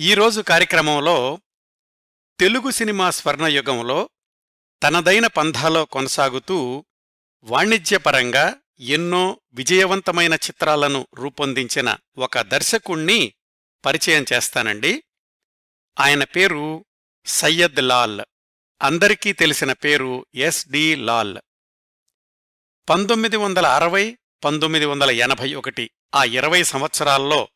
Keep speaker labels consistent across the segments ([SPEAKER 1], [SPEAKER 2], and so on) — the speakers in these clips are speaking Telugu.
[SPEAKER 1] ఈరోజు కార్యక్రమంలో తెలుగు సినిమా స్వర్ణయుగంలో తనదైన పంథాలో కొనసాగుతూ వాణిజ్యపరంగా ఎన్నో విజయవంతమైన చిత్రాలను రూపొందించిన ఒక దర్శకుణ్ణి పరిచయం చేస్తానండి. ఆయన పేరు సయ్యద్ లాల్. అందరికీ తెలిసిన పేరు ఎస్ డి లాల్. పంతొమ్మిది వందల అరవై పంతొమ్మిది వందల ఎనభై ఒకటి ఆ ఇరవై సంవత్సరాల్లో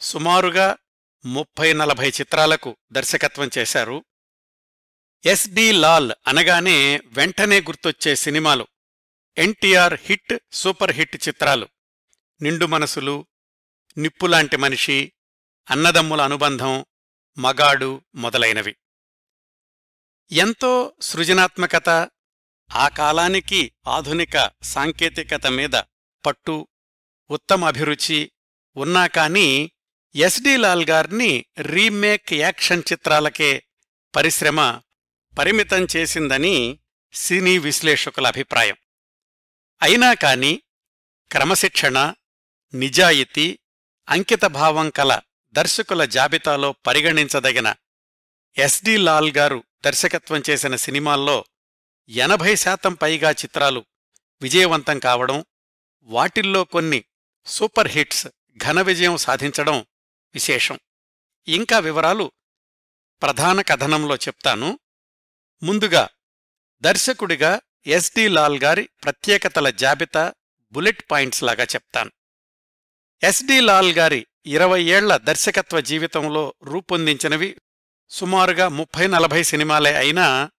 [SPEAKER 1] సుమారుగా ముప్పై నలభై చిత్రాలకు దర్శకత్వం చేశారు. ఎస్ డి లాల్ అనగానే వెంటనే గుర్తొచ్చే సినిమాలు. ఎన్టీఆర్ హిట్ సూపర్ హిట్ చిత్రాలు. నిండు మనసులు నిప్పులాంటి మనిషి అన్నదమ్ముల అనుబంధం మగాడు మొదలైనవి. ఎంతో సృజనాత్మకత ఆ కాలానికి ఆధునిక సాంకేతికత మీద పట్టు ఉత్తమ అభిరుచి ఉన్నా కానీ ఎస్డి లాల్ గారిని రీమేక్ యాక్షన్ చిత్రాలకే పరిశ్రమ పరిమితం చేసిందని సినీ విశ్లేషకుల అభిప్రాయం. అయినా కాని క్రమశిక్షణ నిజాయితీ అంకితభావం కల దర్శకుల జాబితాలో పరిగణించదగిన ఎస్డి లాల్ గారు దర్శకత్వం చేసిన సినిమాల్లో ఎనభై శాతం పైగా చిత్రాలు విజయవంతం కావడం వాటిల్లో కొన్ని సూపర్ హిట్స్ ఘన విజయం సాధించడం విశేషం. ఇంకా వివరాలు ప్రధాన కథనంలో చెప్తాను. ముందుగా దర్శకుడిగా ఎస్డి లాల్ గారి ప్రత్యేకతల జాబితా బుల్లెట్ పాయింట్స్ లాగా చెప్తాను. ఎస్డి లాల్ గారి ఇరవై ఏళ్ళ దర్శకత్వ జీవితంలో రూపొందించినవి సుమారుగా ముప్పై నలభై సినిమాలే అయినా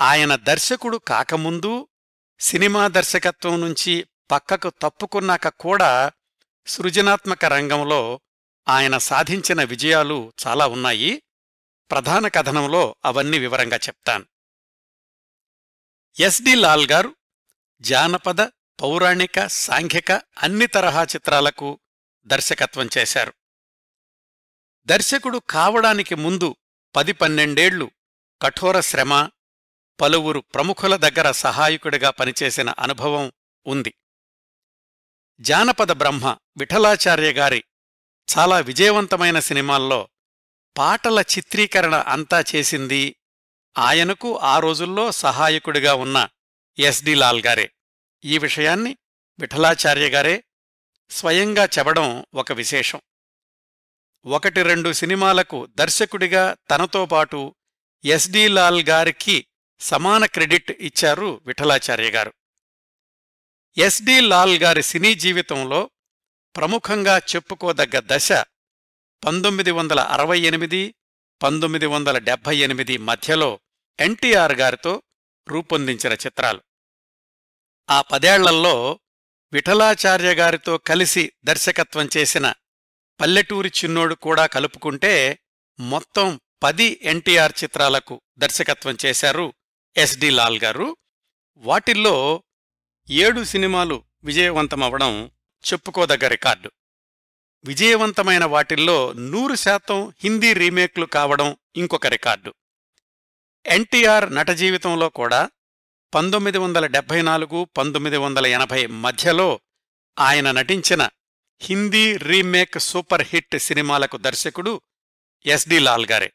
[SPEAKER 1] ఆయన దర్శకుడు కాకముందు సినిమా దర్శకత్వం నుంచి పక్కకు తప్పుకున్నాక కూడా సృజనాత్మక రంగంలో ఆయన సాధించిన విజయాలు చాలా ఉన్నాయి. ప్రధాన కథనంలో అవన్నీ వివరంగా చెప్తాను. ఎస్ డి లాల్ గారు జానపద పౌరాణిక సాంఘిక అన్ని తరహా చిత్రాలకు దర్శకత్వం చేశారు. దర్శకుడు కావడానికి ముందు పది పన్నెండేళ్ళు కఠోర శ్రమ పలువురు ప్రముఖుల దగ్గర సహాయకుడిగా పనిచేసిన అనుభవం ఉంది. జానపద బ్రహ్మ విఠలాచార్య గారి చాలా విజయవంతమైన సినిమాల్లో పాటల చిత్రీకరణ అంతా చేసింది ఆయనకు ఆ రోజుల్లో సహాయకుడిగా ఉన్న ఎస్డి లాల్ గారే. ఈ విషయాన్ని విఠలాచార్య గారే స్వయంగా చెప్పడం ఒక విశేషం. ఒకటి రెండు సినిమాలకు దర్శకుడిగా తనతో పాటు ఎస్డి లాల్ గారికి సమాన క్రెడిట్ ఇచ్చారు విఠలాచార్య గారు. ఎస్డి లాల్ గారి సినీ జీవితంలో ప్రముఖంగా చెప్పుకోదగ్గ దశ పంతొమ్మిది వందల అరవై ఎనిమిది పంతొమ్మిది వందల డెబ్భై ఎనిమిది మధ్యలో ఎన్టీఆర్ గారితో రూపొందించిన చిత్రాలు. ఆ పదేళ్ళల్లో విఠలాచార్య గారితో కలిసి దర్శకత్వం చేసిన పల్లెటూరి చిన్నోడు కూడా కలుపుకుంటే మొత్తం పది ఎన్టీఆర్ చిత్రాలకు దర్శకత్వం చేశారు ఎస్డి లాల్ గారు. వాటిల్లో ఏడు సినిమాలు విజయవంతమవడం చెప్పుకోదగ్గ రికార్డు విజయవంతమైన వాటిల్లో నూరు శాతం హిందీ రీమేక్లు కావడం ఇంకొక రికార్డు ఎన్టీఆర్ నట జీవితంలో కూడా పంతొమ్మిది వందల డెబ్బై నాలుగు పంతొమ్మిది వందల ఎనభై మధ్యలో ఆయన నటించిన హిందీ రీమేక్ సూపర్ హిట్ సినిమాలకు దర్శకుడు ఎస్డి లాల్ గారే.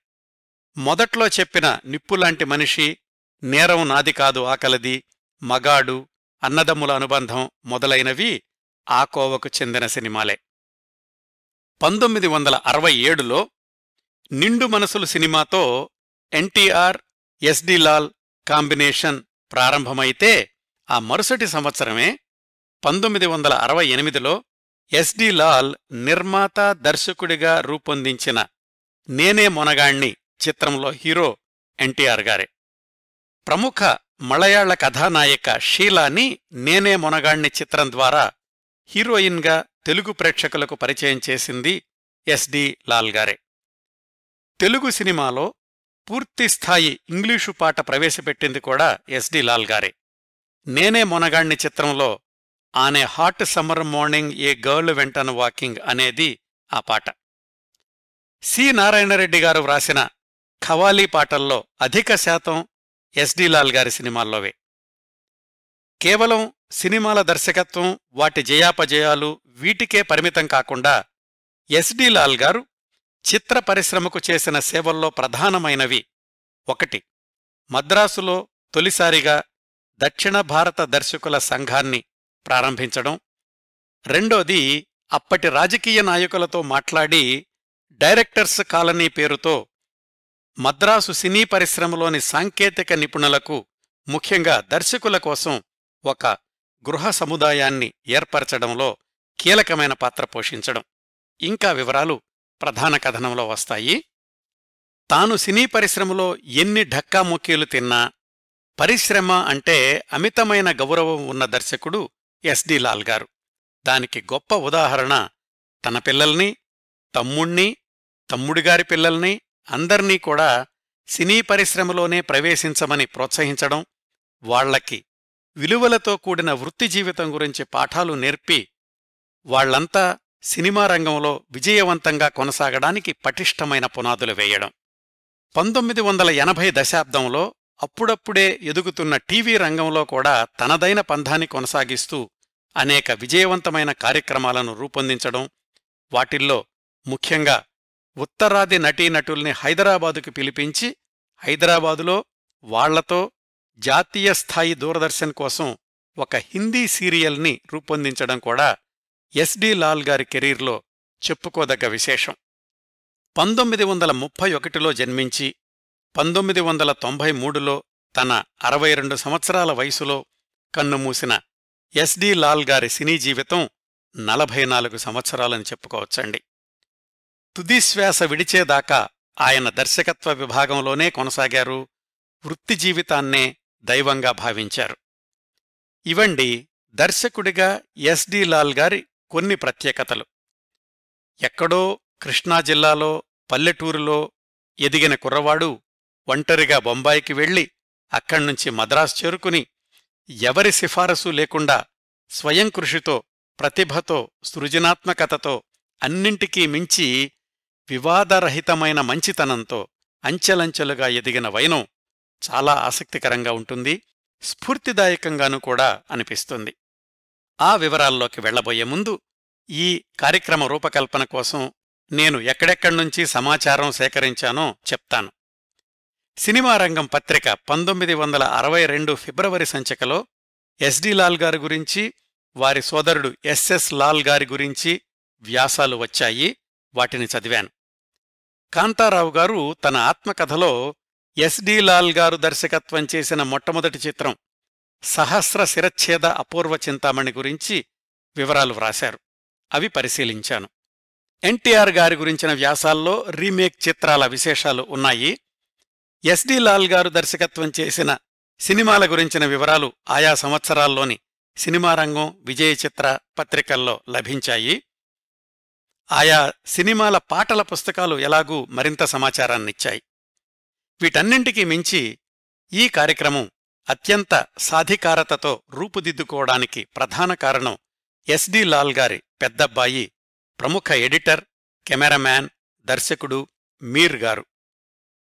[SPEAKER 1] మొదట్లో చెప్పిన నిప్పులాంటి మనిషి నేరం నాది కాదు ఆకలది మగాడు అన్నదమ్ముల అనుబంధం మొదలైనవి ఆ కోవకు చెందిన సినిమాలే. పంతొమ్మిది వందల అరవై ఏడులో నిండు మనసులు సినిమాతో NTR S D Lal combination ప్రారంభమైతే ఆ మరుసటి సంవత్సరమే పంతొమ్మిది వందల అరవై ఎనిమిదిలో ఎస్డి లాల్ నిర్మాత దర్శకుడిగా రూపొందించిన నేనే మొనగాణ్ణి చిత్రంలో హీరో ఎన్టీఆర్ గారే. ప్రముఖ మలయాళ కథానాయిక షీలాని నేనే మొనగాణ్ణి చిత్రం ద్వారా హీరోయిన్గా తెలుగు ప్రేక్షకులకు పరిచయం చేసింది ఎస్డి లాల్ గారే. తెలుగు సినిమాలో పూర్తిస్థాయి ఇంగ్లీషు పాట ప్రవేశపెట్టింది కూడా ఎస్డి లాల్ గారే. నేనే మొనగాణ్ణి చిత్రంలో ఆనే hot summer morning a girl went on walking అనేది ఆ పాట. సి. నారాయణరెడ్డి గారు వ్రాసిన ఖవాలీ పాటల్లో అధిక శాతం ఎస్డి లాల్ గారి సినిమాల్లోవే. కేవలం సినిమాల దర్శకత్వం వాటి జయాపజయాలు వీటికే పరిమితం కాకుండా ఎస్డి లాల్ గారు చిత్ర పరిశ్రమకు చేసిన సేవల్లో ప్రధానమైనవి. ఒకటి మద్రాసులో తొలిసారిగా దక్షిణ భారత దర్శకుల సంఘాన్ని ప్రారంభించడం. రెండోది అప్పటి రాజకీయ నాయకులతో మాట్లాడి డైరెక్టర్స్ కాలనీ పేరుతో మద్రాసు సినీ పరిశ్రమలోని సాంకేతిక నిపుణులకు ముఖ్యంగా దర్శకుల కోసం ఒక గృహ సముదాయాన్ని ఏర్పరచడంలో కీలకమైన పాత్ర పోషించడం. ఇంకా వివరాలు ప్రధాన కథనంలో వస్తాయి. తాను సినీ పరిశ్రమలో ఎన్ని ఢక్కాముక్కీలు తిన్నా పరిశ్రమ అంటే అమితమైన గౌరవం ఉన్న దర్శకుడు ఎస్డి లాల్ గారు. దానికి గొప్ప ఉదాహరణ తన పిల్లల్ని తమ్ముణ్ణి తమ్ముడిగారి పిల్లల్ని అందర్నీ కూడా సినీ పరిశ్రమలోనే ప్రవేశించమని ప్రోత్సహించడం వాళ్ళకి విలువలతో కూడిన వృత్తి జీవితం గురించి పాఠాలు నేర్పి వాళ్ళంతా సినిమా రంగంలో విజయవంతంగా కొనసాగడానికి పటిష్టమైన పునాదులు వేయడం. పంతొమ్మిది వందల ఎనభై దశాబ్దంలో అప్పుడప్పుడే ఎదుగుతున్న టీవీ రంగంలో కూడా తనదైన పంధాన్ని కొనసాగిస్తూ అనేక విజయవంతమైన కార్యక్రమాలను రూపొందించడం వాటిల్లో ముఖ్యంగా ఉత్తరాది నటీనటుల్ని హైదరాబాదుకు పిలిపించి హైదరాబాదులో వాళ్ళతో జాతీయ స్థాయి దూరదర్శన్ కోసం ఒక హిందీ సీరియల్ని రూపొందించడం కూడా ఎస్డి లాల్ గారి కెరీర్లో చెప్పుకోదగ్గ విశేషం. పంతొమ్మిది వందల ముప్పై ఒకటిలో జన్మించి పంతొమ్మిది వందల తొంభై మూడులో తన అరవై రెండు సంవత్సరాల వయసులో కన్నుమూసిన ఎస్డి లాల్ గారి సినీ జీవితం నలభై నాలుగు సంవత్సరాలని చెప్పుకోవచ్చండి. తుదిశ్వాస విడిచేదాకా ఆయన దర్శకత్వ విభాగంలోనే కొనసాగారు. వృత్తి జీవితాన్నే దైవంగా భావించారు. ఇవండి దర్శకుడిగా ఎస్డి లాల్ గారి కొన్ని ప్రత్యేకతలు. ఎక్కడో కృష్ణా జిల్లాలో పల్లెటూరులో ఎదిగిన కుర్రవాడు ఒంటరిగా బొంబాయికి వెళ్ళి అక్కడ్నుంచి మద్రాసు చేరుకుని ఎవరి సిఫారసు లేకుండా స్వయం కృషితో ప్రతిభతో సృజనాత్మకతతో అన్నింటికీ మించి వివాదరహితమైన మంచితనంతో అంచెలంచెలుగా ఎదిగిన వైనం చాలా ఆసక్తికరంగా ఉంటుంది స్ఫూర్తిదాయకంగానూ కూడా అనిపిస్తుంది. ఆ వివరాల్లోకి వెళ్ళబోయే ముందు ఈ కార్యక్రమ రూపకల్పన కోసం నేను ఎక్కడెక్కడ్నుంచి సమాచారం సేకరించానో చెప్తాను. సినిమా రంగం పత్రిక పంతొమ్మిది వందల అరవై రెండు ఫిబ్రవరి సంచికలో ఎస్డి లాల్ గారి గురించి వారి సోదరుడు ఎస్ఎస్ లాల్ గారి గురించి వ్యాసాలు వచ్చాయి వాటిని చదివాను. కాంతారావు గారు తన ఆత్మకథలో ఎస్డి లాల్ గారు దర్శకత్వం చేసిన మొట్టమొదటి చిత్రం సహస్ర శిరచ్ఛేద అపూర్వ చింతామణి గురించి వివరాలు వ్రాశారు. అవి పరిశీలించాను. ఎన్టీఆర్ గారి గురించిన వ్యాసాల్లో రీమేక్ చిత్రాల విశేషాలు ఉన్నాయి. ఎస్డి లాల్ గారు దర్శకత్వం చేసిన సినిమాల గురించిన వివరాలు ఆయా సంవత్సరాల్లోని సినిమా రంగం విజయ చిత్ర పత్రికల్లో లభించాయి. ఆయా సినిమాల పాటల పుస్తకాలు ఎలాగూ మరింత సమాచారాన్నిచ్చాయి. వీటన్నింటికీ మించి ఈ కార్యక్రమం అత్యంత సాధికారతతో రూపుదిద్దుకోవడానికి ప్రధాన కారణం ఎస్డి లాల్ గారి పెద్దబ్బాయి ప్రముఖ ఎడిటర్ కెమెరామ్యాన్ దర్శకుడు మీర్ గారు.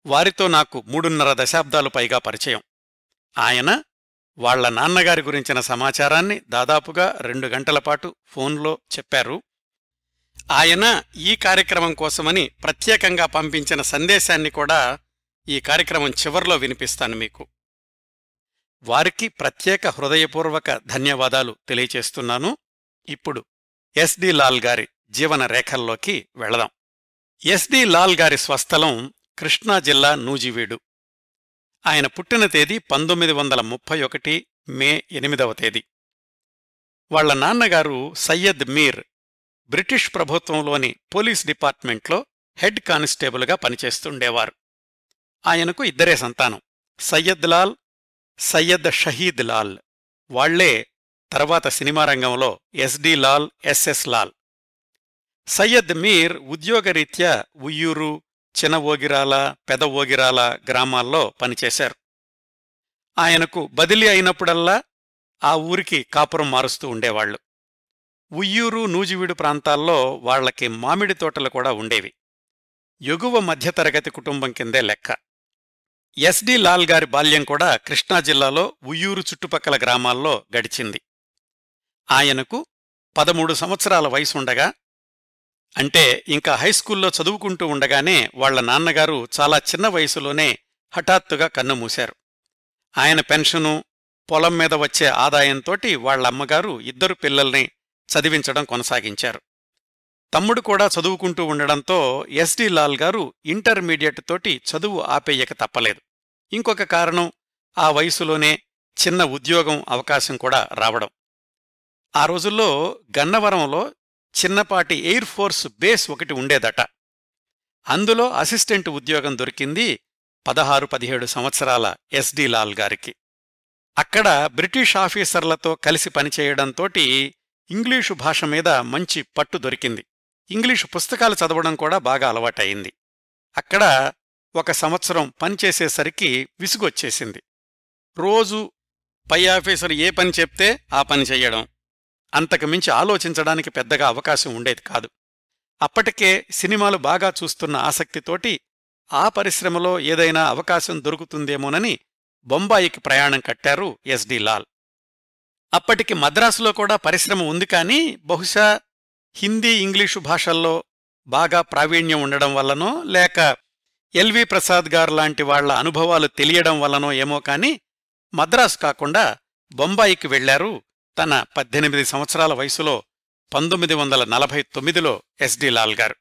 [SPEAKER 1] వారితో నాకు మూడున్నర దశాబ్దాలు పైగా పరిచయం. ఆయన వాళ్ళ నాన్నగారి గురించిన సమాచారాన్ని దాదాపుగా రెండు గంటల పాటు ఫోన్లో చెప్పారు. ఆయన ఈ కార్యక్రమం కోసమని ప్రత్యేకంగా పంపించిన సందేశాన్ని కూడా ఈ కార్యక్రమం చివర్లో వినిపిస్తాను మీకు. వారికి ప్రత్యేక హృదయపూర్వక ధన్యవాదాలు తెలియచేస్తున్నాను. ఇప్పుడు ఎస్డి లాల్ గారి జీవన రేఖల్లోకి వెళదాం. ఎస్డి లాల్ గారి స్వస్థలం కృష్ణా జిల్లా నూజివీడు. ఆయన పుట్టిన తేదీ పంతొమ్మిది వందల ముప్పై ఒకటి మే ఎనిమిదవ తేదీ. వాళ్ళ నాన్నగారు సయ్యద్ మీర్ బ్రిటిష్ ప్రభుత్వంలోని పోలీస్ డిపార్ట్మెంట్లో హెడ్ కానిస్టేబుల్గా పనిచేస్తుండేవారు. ఆయనకు ఇద్దరే సంతానం. సయ్యద్ లాల్ సయ్యద్ షహీద్ లాల్. వాళ్ళే తర్వాత సినిమా రంగంలో ఎస్డి లాల్ ఎస్ఎస్ లాల్. సయ్యద్ మీర్ ఉద్యోగరీత్యా ఉయ్యూరు చిన్న ఓగిరాల పెద ఓగిరాల గ్రామాల్లో పనిచేశారు. ఆయనకు బదిలీ అయినప్పుడల్లా ఆ ఊరికి కాపురం మారుస్తూ ఉండేవాళ్ళు. ఉయ్యూరు నూజివీడు ప్రాంతాల్లో వాళ్ళకి మామిడి తోటలు కూడా ఉండేవి. ఎగువ మధ్యతరగతి కుటుంబం కిందే లెక్క. ఎస్డి లాల్ గారి బాల్యం కూడా కృష్ణా జిల్లాలో ఉయ్యూరు చుట్టుపక్కల గ్రామాల్లో గడిచింది. ఆయనకు పదమూడు సంవత్సరాల వయసుండగా అంటే ఇంకా హైస్కూల్లో చదువుకుంటూ ఉండగానే వాళ్ళ నాన్నగారు చాలా చిన్న వయసులోనే హఠాత్తుగా కన్నుమూశారు ఆయన పెన్షను పొలం మీద వచ్చే ఆదాయంతోటి వాళ్ళమ్మగారు ఇద్దరు పిల్లల్ని చదివించడం కొనసాగించారు. తమ్ముడు కూడా చదువుకుంటూ ఉండడంతో ఎస్డి లాల్ గారు ఇంటర్మీడియట్ తోటి చదువు ఆపేయక తప్పలేదు. ఇంకొక కారణం ఆ వయసులోనే చిన్న ఉద్యోగం అవకాశం కూడా రావడం. ఆ రోజుల్లో గన్నవరంలో చిన్నపాటి ఎయిర్ ఫోర్స్ బేస్ ఒకటి ఉండేదట. అందులో అసిస్టెంట్ ఉద్యోగం దొరికింది పదహారు పదిహేడు సంవత్సరాల ఎస్డి లాల్ గారికి. అక్కడ బ్రిటిష్ ఆఫీసర్లతో కలిసి పనిచేయడంతోటి ఇంగ్లీషు భాష మీద మంచి పట్టు దొరికింది. ఇంగ్లీషు పుస్తకాలు చదవడం కూడా బాగా అలవాటయింది. అక్కడ ఒక సంవత్సరం పనిచేసేసరికి విసుగొచ్చేసింది. రోజు పై ఆఫీసర్ ఏ పని చెప్తే ఆ పని చెయ్యడం. అంతకుమించి ఆలోచించడానికి పెద్దగా అవకాశం ఉండేది కాదు. అప్పటికే సినిమాలు బాగా చూస్తున్న ఆసక్తితోటి ఆ పరిశ్రమలో ఏదైనా అవకాశం దొరుకుతుందేమోనని బొంబాయికి ప్రయాణం కట్టారు ఎస్డి లాల్. అప్పటికి మద్రాసులో కూడా పరిశ్రమ ఉంది కానీ బహుశా హిందీ ఇంగ్లీషు భాషల్లో బాగా ప్రావీణ్యం ఉండడం వల్లనో లేక ఎల్వి ప్రసాద్ గారు లాంటి వాళ్ళ అనుభవాలు తెలియడం వల్లనో ఏమో కాని మద్రాసు కాకుండా బొంబాయికి వెళ్ళారు తన పద్దెనిమిది సంవత్సరాల వయసులో పంతొమ్మిది వందల నలభై తొమ్మిదిలో ఎస్డి లాల్ గారు.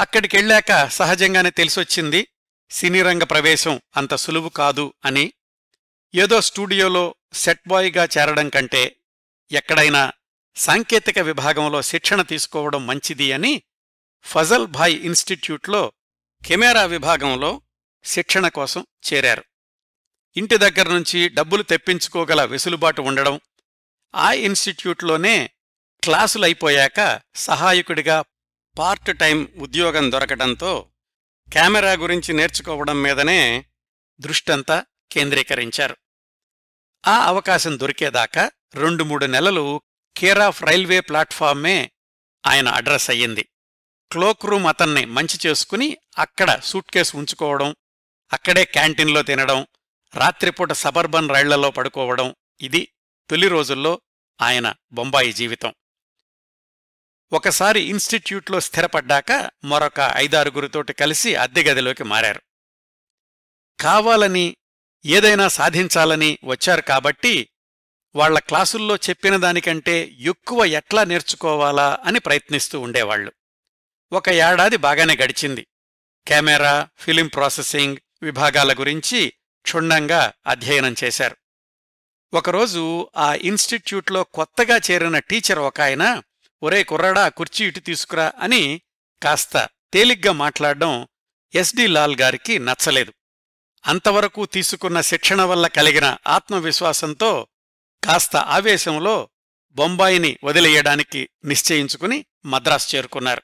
[SPEAKER 1] అక్కడికెళ్ళాక సహజంగానే తెలిసొచ్చింది సినీరంగ ప్రవేశం అంత సులువు కాదు అని. ఏదో స్టూడియోలో సెట్ బాయ్గా చేరడం కంటే ఎక్కడైనా సాంకేతిక విభాగంలో శిక్షణ తీసుకోవడం మంచిది అని ఫజల్ భాయ్ ఇన్స్టిట్యూట్లో కెమెరా విభాగంలో శిక్షణ కోసం చేరారు. ఇంటి దగ్గర నుంచి డబ్బులు తెప్పించుకోగల వెసులుబాటు ఉండడం ఆ ఇన్స్టిట్యూట్లోనే క్లాసులైపోయాక సహాయకుడిగా పార్ట్ టైం ఉద్యోగం దొరకడంతో కెమెరా గురించి నేర్చుకోవడం మీదనే దృష్టంతా కేంద్రీకరించారు. ఆ అవకాశం దొరికేదాకా రెండు మూడు నెలలు కేరాఫ్ రైల్వే ప్లాట్ఫామే ఆయన అడ్రస్ అయ్యింది. క్లోక్ రూమ్ అతన్ని మంచి చేసుకుని అక్కడ సూట్ కేసు ఉంచుకోవడం అక్కడే క్యాంటీన్లో తినడం రాత్రిపూట సబర్బన్ రైళ్ళలో పడుకోవడం ఇది తొలి రోజుల్లో ఆయన బొంబాయి జీవితం. ఒకసారి ఇన్స్టిట్యూట్లో స్థిరపడ్డాక మరొక ఐదారుగురితోటి కలిసి అద్దెగదిలోకి మారారు. కావాలని ఏదైనా సాధించాలని వచ్చారు కాబట్టి వాళ్ళ క్లాసుల్లో చెప్పిన దానికంటే ఎక్కువ ఎట్లా నేర్చుకోవాలా అని ప్రయత్నిస్తూ ఉండేవాళ్ళు ఒక ఏడాది బాగానే గడిచింది. కెమెరా ఫిలిం ప్రాసెసింగ్ విభాగాల గురించి క్షుణ్ణంగా అధ్యయనం చేశారు. ఒకరోజు ఆ ఇన్స్టిట్యూట్లో కొత్తగా చేరిన టీచర్ ఒక ఆయన ఒరే కుర్రాడా కుర్చీ ఇటు తీసుకురా అని కాస్త తేలిగ్గా మాట్లాడడం ఎస్డి లాల్ గారికి నచ్చలేదు. అంతవరకు తీసుకున్న శిక్షణ వల్ల కలిగిన ఆత్మవిశ్వాసంతో కాస్త ఆవేశంలో బొంబాయిని వదిలేయడానికి నిశ్చయించుకుని మద్రాసు చేరుకున్నారు.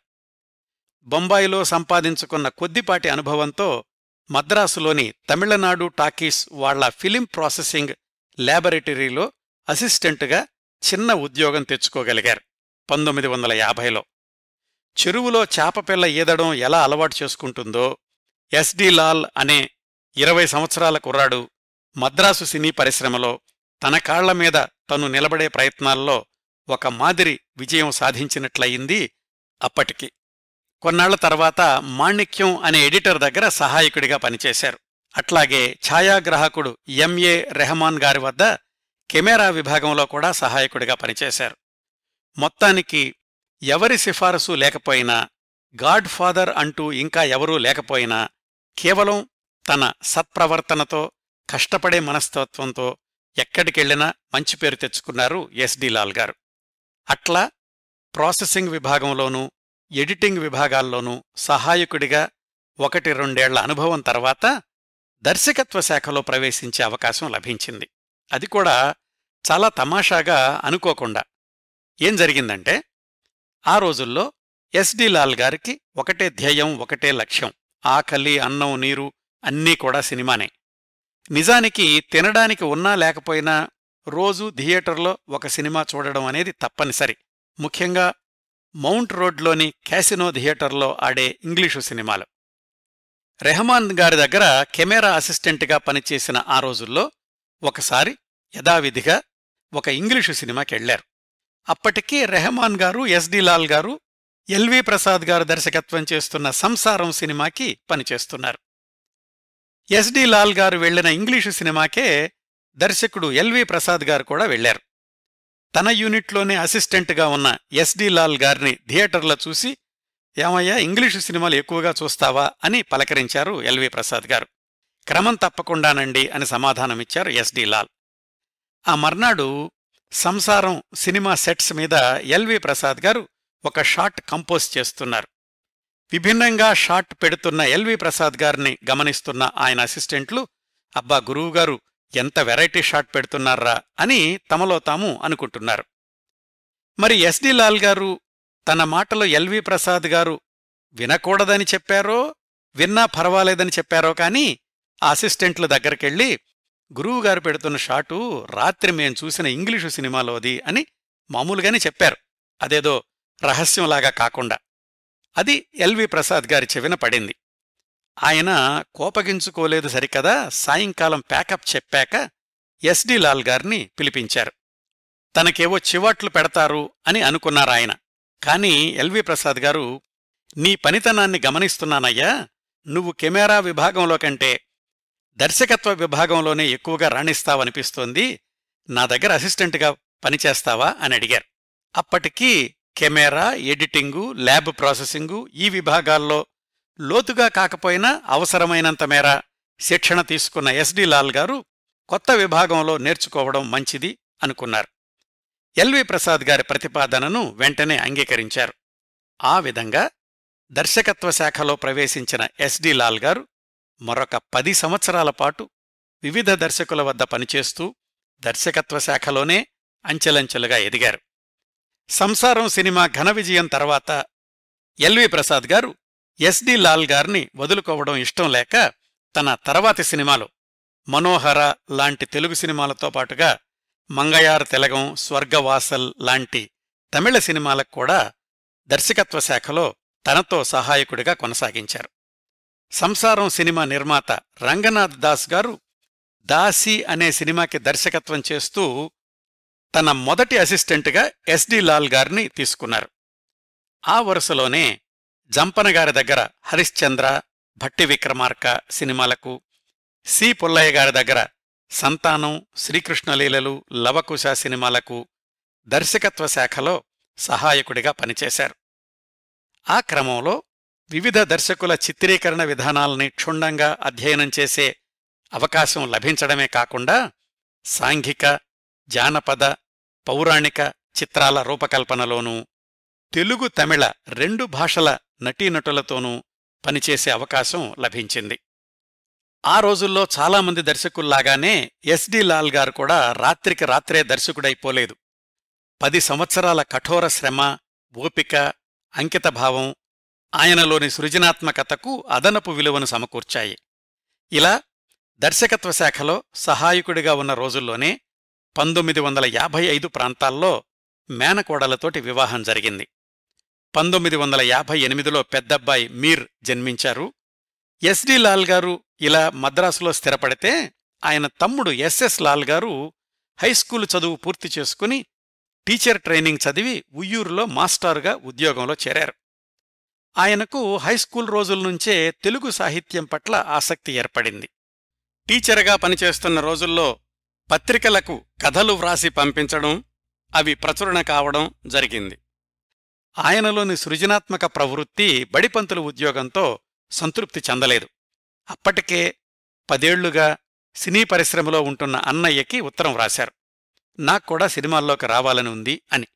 [SPEAKER 1] బొంబాయిలో సంపాదించుకున్న కొద్దిపాటి అనుభవంతో మద్రాసులోని తమిళనాడు టాకీస్ వాళ్ళ ఫిలిం ప్రాసెసింగ్ ల్యాబొరేటరీలో అసిస్టెంటుగా చిన్న ఉద్యోగం తెచ్చుకోగలిగారు పంతొమ్మిది వందల యాభైలో. చెరువులో చాపపిల్ల ఈదడం ఎలా అలవాటు చేసుకుంటుందో ఎస్డి లాల్ అనే ఇరవై సంవత్సరాల కుర్రాడు మద్రాసు సినీ పరిశ్రమలో తన కాళ్ళ మీద తను నిలబడే ప్రయత్నాల్లో ఒక మాదిరి విజయం సాధించినట్లయింది అప్పటికి. కొన్నాళ్ళ తర్వాత మాణిక్యం అనే ఎడిటర్ దగ్గర సహాయకుడిగా పనిచేశారు. అట్లాగే ఛాయాగ్రాహకుడు ఎంఏ రెహమాన్ గారి వద్ద కెమెరా విభాగంలో కూడా సహాయకుడిగా పనిచేశారు. మొత్తానికి ఎవరి సిఫారసు లేకపోయినా గాడ్ ఫాదర్ అంటూ ఇంకా ఎవరూ లేకపోయినా కేవలం తన సత్ప్రవర్తనతో కష్టపడే మనస్తత్వంతో ఎక్కడికెళ్ళినా మంచి పేరు తెచ్చుకున్నారు ఎస్డి లాల్ గారు. అట్లా ప్రాసెసింగ్ విభాగంలోనూ ఎడిటింగ్ విభాగాల్లోనూ సహాయకుడిగా ఒకటి రెండేళ్ళ అనుభవం తర్వాత దర్శకత్వ శాఖలో ప్రవేశించే అవకాశం లభించింది. అది కూడా చాలా తమాషాగా అనుకోకుండా. ఏం జరిగిందంటే ఆ రోజుల్లో ఎస్డి లాల్ గారికి ఒకటే ధ్యేయం ఒకటే లక్ష్యం. ఆకలి అన్నం నీరు అన్నీ కూడా సినిమానే. నిజానికి తినడానికి ఉన్నా లేకపోయినా రోజూ థియేటర్లో ఒక సినిమా చూడడం అనేది తప్పనిసరి. ముఖ్యంగా మౌంట్ రోడ్లోని క్యాసినో థియేటర్లో ఆడే ఇంగ్లీషు సినిమాలు. రెహమాన్ గారి దగ్గర కెమెరా అసిస్టెంట్గా పనిచేసిన ఆ రోజుల్లో ఒకసారి యథావిధిగా ఒక ఇంగ్లీషు సినిమాకెళ్ళారు అప్పటికీ రెహమాన్ గారు ఎస్డి లాల్ గారు ఎల్వి ప్రసాద్ గారు దర్శకత్వం చేస్తున్న సంసారం సినిమాకి పనిచేస్తున్నారు. ఎస్డి లాల్ గారు వెళ్ళిన ఇంగ్లీషు సినిమాకే దర్శకుడు ఎల్వి ప్రసాద్ గారు కూడా వెళ్ళారు తన యూనిట్లోనే అసిస్టెంట్గా ఉన్న ఎస్డి లాల్ గారిని థియేటర్లో చూసి ఏమయ్యా ఇంగ్లీషు సినిమాలు ఎక్కువగా చూస్తావా? అని పలకరించారు ఎల్వి ప్రసాద్ గారు. క్రమం తప్పకుండానండి అని సమాధానమిచ్చారు ఎస్డి లాల్. ఆ మర్నాడు సంసారం సినిమా సెట్స్ మీద ఎల్వి ప్రసాద్ గారు ఒక షాట్ కంపోజ్ చేస్తున్నారు. విభిన్నంగా షాట్ పెడుతున్న ఎల్వి ప్రసాద్ గారిని గమనిస్తున్న ఆయన అసిస్టెంట్లు అబ్బా గురువుగారు ఎంత వెరైటీ షాట్ పెడుతున్నారా? అని తమలో తాము అనుకుంటున్నారు. మరి ఎస్డి లాల్ గారు తన మాటలో ఎల్వి ప్రసాద్ గారు వినకూడదని చెప్పారో విన్నా పర్వాలేదని చెప్పారో కాని ఆ అసిస్టెంట్ల దగ్గరికెళ్ళి గురువుగారు పెడుతున్న షాటు రాత్రి మేం చూసిన ఇంగ్లీషు సినిమాలోది అని మామూలుగానే చెప్పారు. అదేదో రహస్యంలాగా కాకుండా. అది ఎల్వి ప్రసాద్ గారి చెవిన పడింది. ఆయన కోపగించుకోలేదు సరికదా సాయంకాలం ప్యాకప్ చెప్పాక ఎస్డి లాల్ గారిని పిలిపించారు. తనకేవో చివాట్లు పెడతారు అని అనుకున్నారాయన కాని ఎల్వి ప్రసాద్ గారు నీ పనితనాన్ని గమనిస్తున్నానయ్యా నువ్వు కెమెరా విభాగంలో కంటే దర్శకత్వ విభాగంలోనే ఎక్కువగా రాణిస్తావనిపిస్తోంది నా దగ్గర అసిస్టెంట్గా పనిచేస్తావా? అని అడిగారు. అప్పటికీ కెమెరా ఎడిటింగు ల్యాబ్ ప్రాసెసింగు ఈ విభాగాల్లో లోతుగా కాకపోయినా అవసరమైనంత మేర శిక్షణ తీసుకున్న ఎస్డి లాల్ గారు కొత్త విభాగంలో నేర్చుకోవడం మంచిది అనుకున్నారు. ఎల్వి ప్రసాద్ గారి ప్రతిపాదనను వెంటనే అంగీకరించారు. ఆ విధంగా దర్శకత్వ శాఖలో ప్రవేశించిన ఎస్డి లాల్ గారు మరొక పది సంవత్సరాల పాటు వివిధ దర్శకుల వద్ద పనిచేస్తూ దర్శకత్వ శాఖలోనే అంచెలంచెలుగా ఎదిగారు. సంసారం సినిమా ఘన విజయం తర్వాత ఎల్వి ప్రసాద్ గారు ఎస్డి లాల్ గారిని వదులుకోవడం ఇష్టం లేక తన తర్వాతి సినిమాలు మనోహర లాంటి తెలుగు సినిమాలతో పాటుగా మంగయార్ తెలగం స్వర్గవాసల్ లాంటి తమిళ సినిమాలకు కూడా దర్శకత్వ శాఖలో తనతో సహాయకుడిగా కొనసాగించారు. సంసారం సినిమా నిర్మాత రంగనాథ్ దాస్ గారు దాసి అనే సినిమాకి దర్శకత్వం చేస్తూ తన మొదటి అసిస్టెంట్గా ఎస్డి లాల్ గారిని తీసుకున్నారు. ఆ వరుసలోనే జంపన గారి దగ్గర హరిశ్చంద్ర భట్టి విక్రమార్క సినిమాలకు సి పుల్లయ్య గారి దగ్గర సంతానం శ్రీకృష్ణలీలలు లవకుశ సినిమాలకు దర్శకత్వ శాఖలో సహాయకుడిగా పనిచేశారు. ఆ క్రమంలో వివిధ దర్శకుల చిత్రీకరణ విధానాల్ని క్షుణ్ణంగా అధ్యయనం చేసే అవకాశం లభించడమే కాకుండా సాంఘిక జానపద పౌరాణిక చిత్రాల రూపకల్పనలోనూ తెలుగు తమిళ రెండు భాషల నటీనటులతోనూ పనిచేసే అవకాశం లభించింది. ఆ రోజుల్లో చాలామంది దర్శకుల్లాగానే ఎస్డి లాల్ గారు కూడా రాత్రికి రాత్రే దర్శకుడైపోలేదు. పది సంవత్సరాల కఠోర శ్రమ ఓపిక అంకితభావం ఆయనలోని సృజనాత్మకతకు అదనపు విలువను సమకూర్చాయి. ఇలా దర్శకత్వ శాఖలో సహాయకుడిగా ఉన్న రోజుల్లోనే పంతొమ్మిది వందల యాభై ఐదు ప్రాంతాల్లో మేనకోడలతోటి వివాహం జరిగింది. పంతొమ్మిది వందల యాభై ఎనిమిదిలో పెద్దబ్బాయి మీర్ జన్మించారు. ఎస్డి లాల్ గారు ఇలా మద్రాసులో స్థిరపడితే ఆయన తమ్ముడు ఎస్ఎస్ లాల్ గారు హైస్కూలు చదువు పూర్తి చేసుకుని టీచర్ ట్రైనింగ్ చదివి ఉయ్యూరులో మాస్టారుగా ఉద్యోగంలో చేరారు. ఆయనకు హైస్కూల్ రోజుల నుంచే తెలుగు సాహిత్యం పట్ల ఆసక్తి ఏర్పడింది. టీచర్గా పనిచేస్తున్న రోజుల్లో పత్రికలకు కథలు వ్రాసి పంపించడం అవి ప్రచురణ కావడం జరిగింది. ఆయనలోని సృజనాత్మక ప్రవృత్తి బడిపంతుల ఉద్యోగంతో సంతృప్తి చెందలేదు. అప్పటికే పదేళ్ళుగా సినీ పరిశ్రమలో ఉంటున్న అన్నయ్యకి ఉత్తరం వ్రాశారు. నాక్కూడా సినిమాల్లోకి రావాలని ఉంది అని.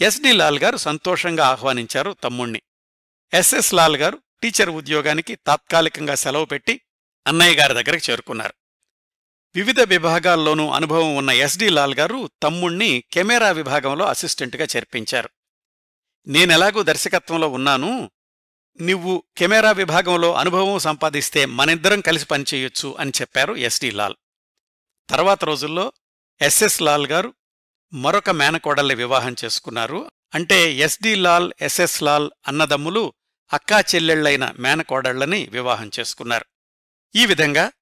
[SPEAKER 1] ఎస్డి లాల్ గారు సంతోషంగా ఆహ్వానించారు తమ్ముణ్ణి. ఎస్ఎస్ లాల్ గారు టీచర్ ఉద్యోగానికి తాత్కాలికంగా సెలవు పెట్టి అన్నయ్య గారి దగ్గరకు చేరుకున్నారు. వివిధ విభాగాల్లోనూ అనుభవం ఉన్న ఎస్డి లాల్ గారు తమ్ముణ్ణి కెమెరా విభాగంలో అసిస్టెంట్గా చేర్పించారు. నేనెలాగూ దర్శకత్వంలో ఉన్నాను నువ్వు కెమెరా విభాగంలో అనుభవం సంపాదిస్తే మనిద్దరం కలిసి పనిచేయొచ్చు అని చెప్పారు ఎస్డి లాల్. తర్వాత రోజుల్లో ఎస్ఎస్ లాల్ గారు మరొక మేనకోడల్ని వివాహం చేసుకున్నారు. అంటే ఎస్డి లాల్ ఎస్ఎస్ లాల్ అన్నదమ్ములు అక్కా చెల్లెళ్ళైన మేనకోడళ్ళని వివాహం చేసుకున్నారు. ఈ విధంగా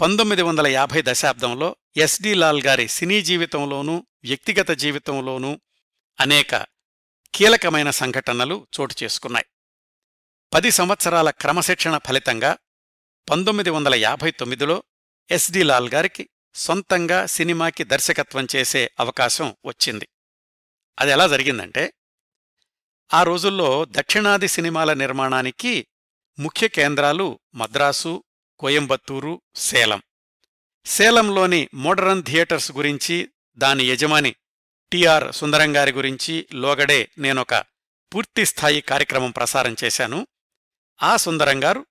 [SPEAKER 1] పంతొమ్మిది వందల యాభై దశాబ్దంలో ఎస్డి లాల్ గారి సినీ జీవితంలోనూ వ్యక్తిగత జీవితంలోనూ అనేక కీలకమైన సంఘటనలు చోటు చేసుకున్నాయి. పది సంవత్సరాల క్రమశిక్షణ ఫలితంగా పంతొమ్మిది వందల యాభై తొమ్మిదిలో ఎస్డి లాల్ గారికి సొంతంగా సినిమాకి దర్శకత్వం చేసే అవకాశం వచ్చింది. అది ఎలా జరిగిందంటే ఆ రోజుల్లో దక్షిణాది సినిమాల నిర్మాణానికి ముఖ్య కేంద్రాలు మద్రాసు కోయంబత్తూరు సేలం. సేలంలోని మోడరన్ థియేటర్స్ గురించి దాని యజమాని టిఆర్ సుందరంగారి గురించి లోగడే నేనొక పూర్తిస్థాయి కార్యక్రమం ప్రసారం చేశాను. ఆ సుందరంగారు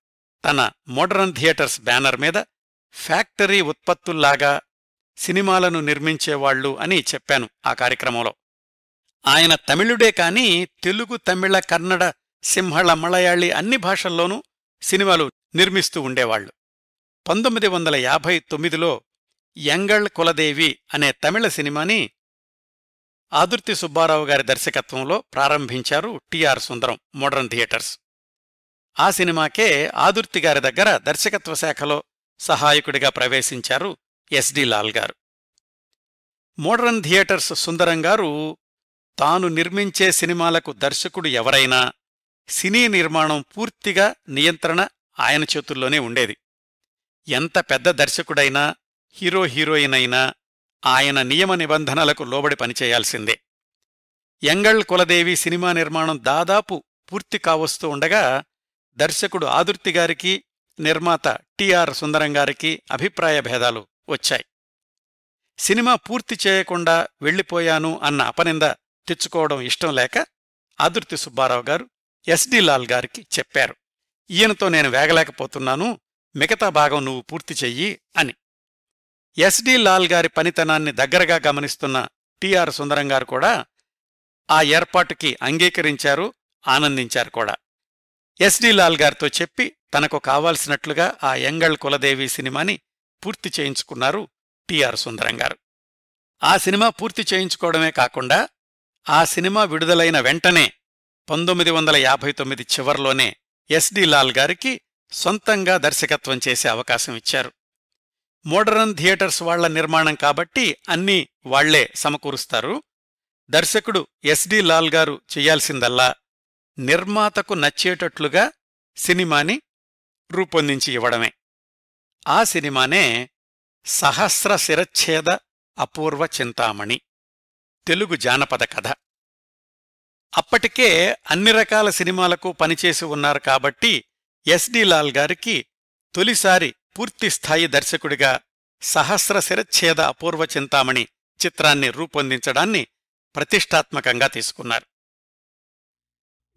[SPEAKER 1] తన మోడరన్ థియేటర్స్ బ్యానర్ మీద ఫ్యాక్టరీ ఉత్పత్తుల్లాగా సినిమాలను నిర్మించేవాళ్ళు అని చెప్పాను ఆ కార్యక్రమంలో. ఆయన తమిళుడే కాని తెలుగు తమిళ కన్నడ సింహళ మలయాళి అన్ని భాషల్లోనూ సినిమాలు నిర్మిస్తూ ఉండేవాళ్ళు పంతొమ్మిది వందల యాభై తొమ్మిదిలో యంగళ్ కులదేవి అనే తమిళ సినిమాని ఆదుర్తి సుబ్బారావు గారి దర్శకత్వంలో ప్రారంభించారు టిఆర్ సుందరం మోడర్న్ థియేటర్స్. ఆ సినిమాకే ఆదుర్తి గారి దగ్గర దర్శకత్వ శాఖలో సహాయకుడిగా ప్రవేశించారు ఎస్డి లాల్ గారు. మోడర్న్ థియేటర్స్ సుందరం గారు తాను నిర్మించే సినిమాలకు దర్శకుడు ఎవరైనా సినీ నిర్మాణం పూర్తిగా నియంత్రణ ఆయన చేతుల్లోనే ఉండేది. ఎంత పెద్ద దర్శకుడైనా హీరో హీరోయిన్ అయినా ఆయన నియమ నిబంధనలకు లోబడి పనిచేయాల్సిందే. ఎంగళ్ కులదేవి సినిమా నిర్మాణం దాదాపు పూర్తి కావస్తూ ఉండగా దర్శకుడు ఆదుర్తిగారికి నిర్మాత టిఆర్ సుందరంగారికి అభిప్రాయ భేదాలు వచ్చాయి. సినిమా పూర్తి చేయకుండా వెళ్ళిపోయాను అన్న అపనింద తెచ్చుకోవడం ఇష్టం లేక ఆదుర్తి సుబ్బారావు గారు ఎస్డి లాల్ గారికి చెప్పారు. ఈయనతో నేను వేగలేకపోతున్నాను మిగతా భాగం నువ్వు పూర్తి చెయ్యి అని. ఎస్డి లాల్ గారి పనితనాన్ని దగ్గరగా గమనిస్తున్న టిఆర్ సుందరం గారు కూడా ఆ ఏర్పాటుకి అంగీకరించారు ఆనందించారు కూడా. ఎస్డి లాల్ గారితో చెప్పి తనకు కావాల్సినట్లుగా ఆ యంగళ్ కులదేవి సినిమాని పూర్తి చేయించుకున్నారు టిఆర్ సుందరం గారు. ఆ సినిమా పూర్తి చేయించుకోవడమే కాకుండా ఆ సినిమా విడుదలైన వెంటనే పంతొమ్మిది వందల యాభై తొమ్మిది చివర్లోనే ఎస్డి లాల్ గారికి సొంతంగా దర్శకత్వం చేసే అవకాశం ఇచ్చారు. మోడరన్ థియేటర్స్ వాళ్ళ నిర్మాణం కాబట్టి అన్నీ వాళ్ళే సమకూరుస్తారు. దర్శకుడు ఎస్డి లాల్ గారు చెయ్యాల్సిందల్లా నిర్మాతకు నచ్చేటట్లుగా సినిమాని రూపొందించి ఇవ్వడమే. ఆ సినిమానే సహస్ర శిరచ్ఛేద అపూర్వ చింతామణి తెలుగు జానపద కథ. అప్పటికే అన్ని రకాల సినిమాలకు పనిచేసి ఉన్నారు కాబట్టి ఎస్డి లాల్ గారికి తొలిసారి పూర్తిస్థాయి దర్శకుడిగా సహస్ర శిరచ్ఛేద అపూర్వ చింతామణి చిత్రాన్ని రూపొందించడాన్ని ప్రతిష్టాత్మకంగా తీసుకున్నారు.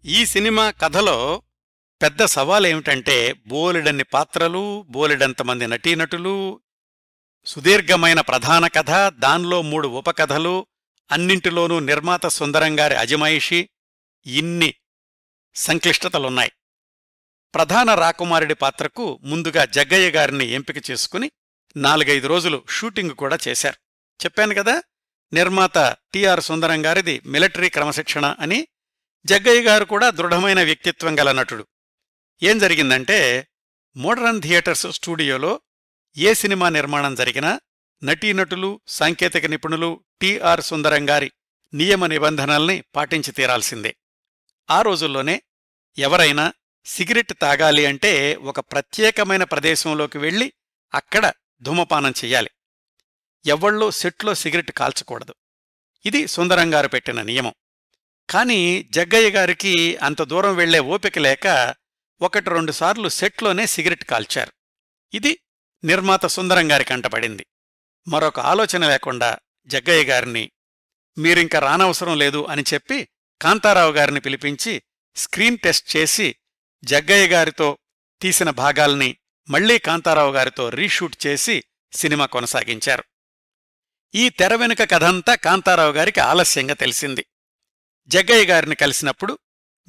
[SPEAKER 1] ఈ సినిమా కథలో పెద్ద సవాలేమిటంటే బోలెడన్ని పాత్రలు బోలెడంతమంది నటీనటులు సుదీర్ఘమైన ప్రధాన కథ దానిలో మూడు ఉపకథలు అన్నింటిలోనూ నిర్మాత సుందరంగారి అజమాయిషి ఇన్ని సంక్లిష్టతలున్నాయి. ప్రధాన రాకుమారుడి పాత్రకు ముందుగా జగ్గయ్య గారిని ఎంపిక చేసుకుని నాలుగైదు రోజులు షూటింగ్ కూడా చేశారు. చెప్పాను కదా నిర్మాత టిఆర్ సుందరం గారిది మిలిటరీ క్రమశిక్షణ అని జగ్గయ్య గారు కూడా దృఢమైన వ్యక్తిత్వం గల నటుడు. ఏం జరిగిందంటే మోడరన్ థియేటర్స్ స్టూడియోలో ఏ సినిమా నిర్మాణం జరిగినా నటీనటులు సాంకేతిక నిపుణులు టిఆర్ సుందరం గారి నియమ నిబంధనల్ని పాటించి తీరాల్సిందే. ఆ రోజుల్లోనే ఎవరైనా సిగరెట్ తాగాలి అంటే ఒక ప్రత్యేకమైన ప్రదేశంలోకి వెళ్ళి అక్కడ ధూమపానం చెయ్యాలి. ఎవ్వళ్ళూ సెట్లో సిగరెట్ కాల్చకూడదు. ఇది సుందరంగారు పెట్టిన నియమం. కాని జగ్గయ్య గారికి అంత దూరం వెళ్ళే ఓపిక లేక ఒకటి రెండుసార్లు సెట్లోనే సిగరెట్ కాల్చారు. ఇది నిర్మాత సుందరంగారి కంటపడింది. మరొక ఆలోచన లేకుండా జగ్గయ్య గారిని మీరింక రానవసరం లేదు అని చెప్పి కాంతారావు గారిని పిలిపించి స్క్రీన్ టెస్ట్ చేసి జగ్గయ్య గారితో తీసిన భాగాల్ని మళ్ళీ కాంతారావు గారితో రీషూట్ చేసి సినిమా కొనసాగించారు. ఈ తెర వెనుక కథంతా కాంతారావు గారికి ఆలస్యంగా తెలిసింది. జగ్గయ్య గారిని కలిసినప్పుడు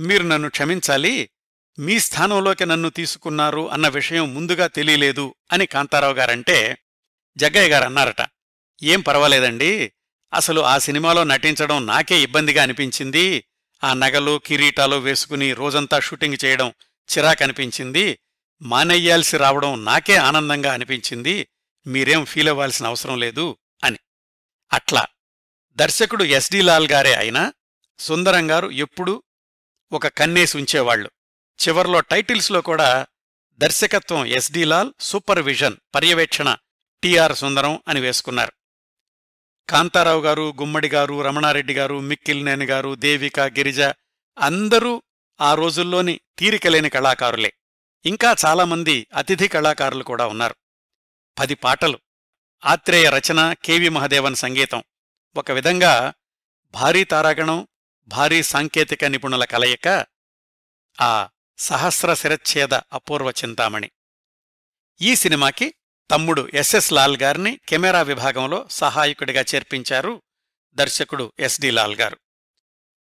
[SPEAKER 1] మీరు నన్ను క్షమించాలి మీ స్థానంలోకి నన్ను తీసుకున్నారు అన్న విషయం ముందుగా తెలియలేదు అని కాంతారావు గారంటే జగ్గయ్య గారు అన్నారట. ఏం పర్వాలేదండి. అసలు ఆ సినిమాలో నటించడం నాకే ఇబ్బందిగా అనిపించింది. ఆ నగలు కిరీటాలు వేసుకుని రోజంతా షూటింగ్ చేయడం చిరాకనిపించింది. మానెయ్యాల్సి రావడం నాకే ఆనందంగా అనిపించింది. మీరేం ఫీల్ అవ్వాల్సిన అవసరం లేదు అని. అట్లా. దర్శకుడు ఎస్డి లాల్ గారే అయినా సుందరం గారు ఎప్పుడూ ఒక కన్నేసి ఉంచేవాళ్ళు చివర్లో టైటిల్స్లో కూడా దర్శకత్వం ఎస్డి లాల్ సూపర్విజన్ పర్యవేక్షణ టిఆర్ సుందరం అని వేసుకున్నారు. కాంతారావు గారు గుమ్మడి గారు రమణారెడ్డి గారు మిక్కిలినేని గారు దేవిక గిరిజ అందరూ ఆ రోజుల్లోని తీరికలేని కళాకారులే. ఇంకా చాలామంది అతిథి కళాకారులు కూడా ఉన్నారు. పది పాటలు ఆత్రేయ రచన కెవి మహదేవన్ సంగీతం. ఒక విధంగా భారీ తారాగణం భారీ సాంకేతిక నిపుణుల కలయిక ఆ సహస్ర శిరచ్ఛేద అపూర్వ చింతామణి. ఈ సినిమాకి తమ్ముడు ఎస్ఎస్ లాల్ గారిని కెమెరా విభాగంలో సహాయకుడిగా చేర్పించారు దర్శకుడు ఎస్డి లాల్ గారు.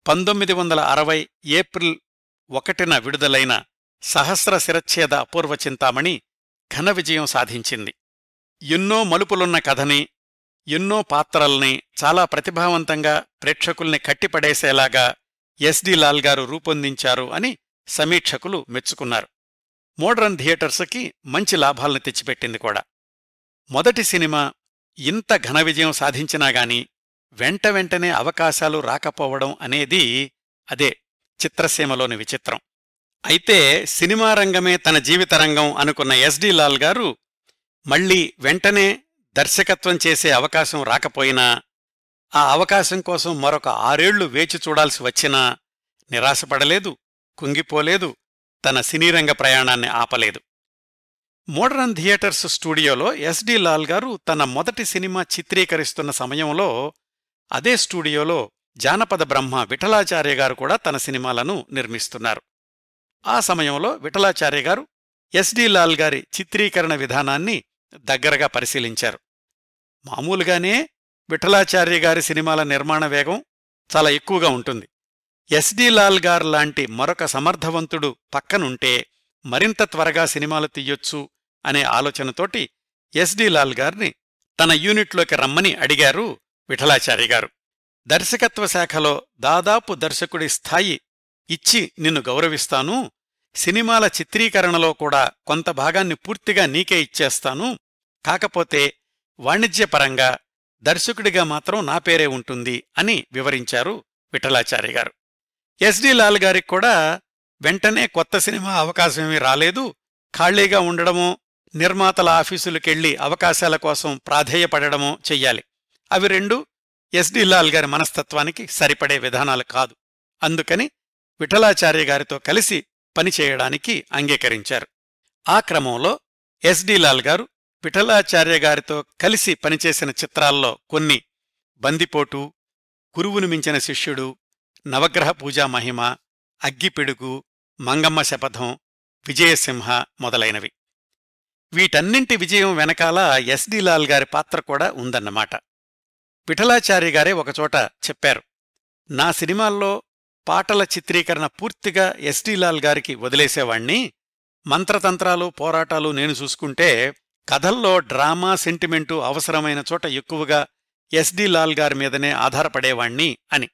[SPEAKER 1] పంతొమ్మిది వందల అరవై ఏప్రిల్ ఒకటిన విడుదలైన సహస్ర శిరచ్ఛేద అపూర్వ చింతామణి ఘన విజయం సాధించింది. ఎన్నో మలుపులున్న కథని ఎన్నో పాత్రల్ని చాలా ప్రతిభావంతంగా ప్రేక్షకుల్ని కట్టిపడేసేలాగా ఎస్డి లాల్ గారు రూపొందించారు అని సమీక్షకులు మెచ్చుకున్నారు. మోడ్రన్ థియేటర్స్కి మంచి లాభాల్ని తెచ్చిపెట్టింది కూడా. మొదటి సినిమా ఇంత ఘన విజయం సాధించినా గాని వెంట వెంటనే అవకాశాలు రాకపోవడం అనేది అదే చిత్రసీమలోని విచిత్రం. అయితే సినిమా రంగమే తన జీవిత రంగం అనుకున్న ఎస్డి లాల్ గారు మళ్ళీ వెంటనే దర్శకత్వం చేసే అవకాశం రాకపోయినా ఆ అవకాశం కోసం మరొక ఆరేళ్ళు వేచి చూడాల్సి వచ్చినా నిరాశపడలేదు కుంగిపోలేదు తన సినీరంగ ప్రయాణాన్ని ఆపలేదు. మోడరన్ థియేటర్స్ స్టూడియోలో ఎస్డి లాల్ గారు తన మొదటి సినిమా చిత్రీకరిస్తున్న సమయంలో అదే స్టూడియోలో జానపద బ్రహ్మ విఠలాచార్య గారు కూడా తన సినిమాలను నిర్మిస్తున్నారు. ఆ సమయంలో విఠలాచార్య గారు ఎస్డి లాల్ గారి చిత్రీకరణ విధానాన్ని దగ్గరగా పరిశీలించారు. మామూలుగానే విఠలాచార్య గారి సినిమాల నిర్మాణ వేగం చాలా ఎక్కువగా ఉంటుంది. ఎస్డి లాల్ గార్ లాంటి మరొక సమర్థవంతుడు పక్కనుంటే మరింత త్వరగా సినిమాలు తీయొచ్చు అనే ఆలోచనతోటి ఎస్డి లాల్ గారిని తన యూనిట్లోకి రమ్మని అడిగారు విఠలాచార్య గారు. దర్శకత్వ శాఖలో దాదాపు దర్శకుడి స్థాయి ఇచ్చి నిన్ను గౌరవిస్తాను సినిమాల చిత్రీకరణలో కూడా కొంత భాగాన్ని పూర్తిగా నీకే ఇచ్చేస్తాను కాకపోతే వాణిజ్యపరంగా దర్శకుడిగా మాత్రం నా పేరే ఉంటుంది అని వివరించారు విఠలాచార్య గారు. ఎస్డి లాల్ గారికి కూడా వెంటనే కొత్త సినిమా అవకాశమేమీ రాలేదు. ఖాళీగా ఉండడమో నిర్మాతల ఆఫీసులకెళ్ళి అవకాశాల కోసం ప్రాధేయపడడమో చెయ్యాలి. అవి రెండు ఎస్డి లాల్ గారి మనస్తత్వానికి సరిపడే విధానాలు కాదు. అందుకని విఠలాచార్య గారితో కలిసి పనిచేయడానికి అంగీకరించారు. ఆ క్రమంలో ఎస్డి లాల్ గారు విఠలాచార్య గారితో కలిసి పనిచేసిన చిత్రాల్లో కొన్ని బందిపోటు గురువును మించిన శిష్యుడు నవగ్రహ పూజా మహిమ అగ్గిపిడుగు మంగమ్మ శపథం విజయసింహ మొదలైనవి. వీటన్నింటి విజయం వెనకాల ఎస్డిలాల్ గారి పాత్ర కూడా ఉందన్నమాట. విఠలాచార్య గారే ఒకచోట చెప్పారు నా సినిమాల్లో పాటల చిత్రీకరణ పూర్తిగా ఎస్డిలాల్ గారికి వదిలేసేవాణ్ణి. మంత్రతంత్రాలు పోరాటాలు నేను చూసుకుంటే కథల్లో డ్రామా సెంటిమెంటు అవసరమైన చోట ఎక్కువగా ఎస్డి లాల్ గారి మీదనే ఆధారపడేవాణ్ణి అని.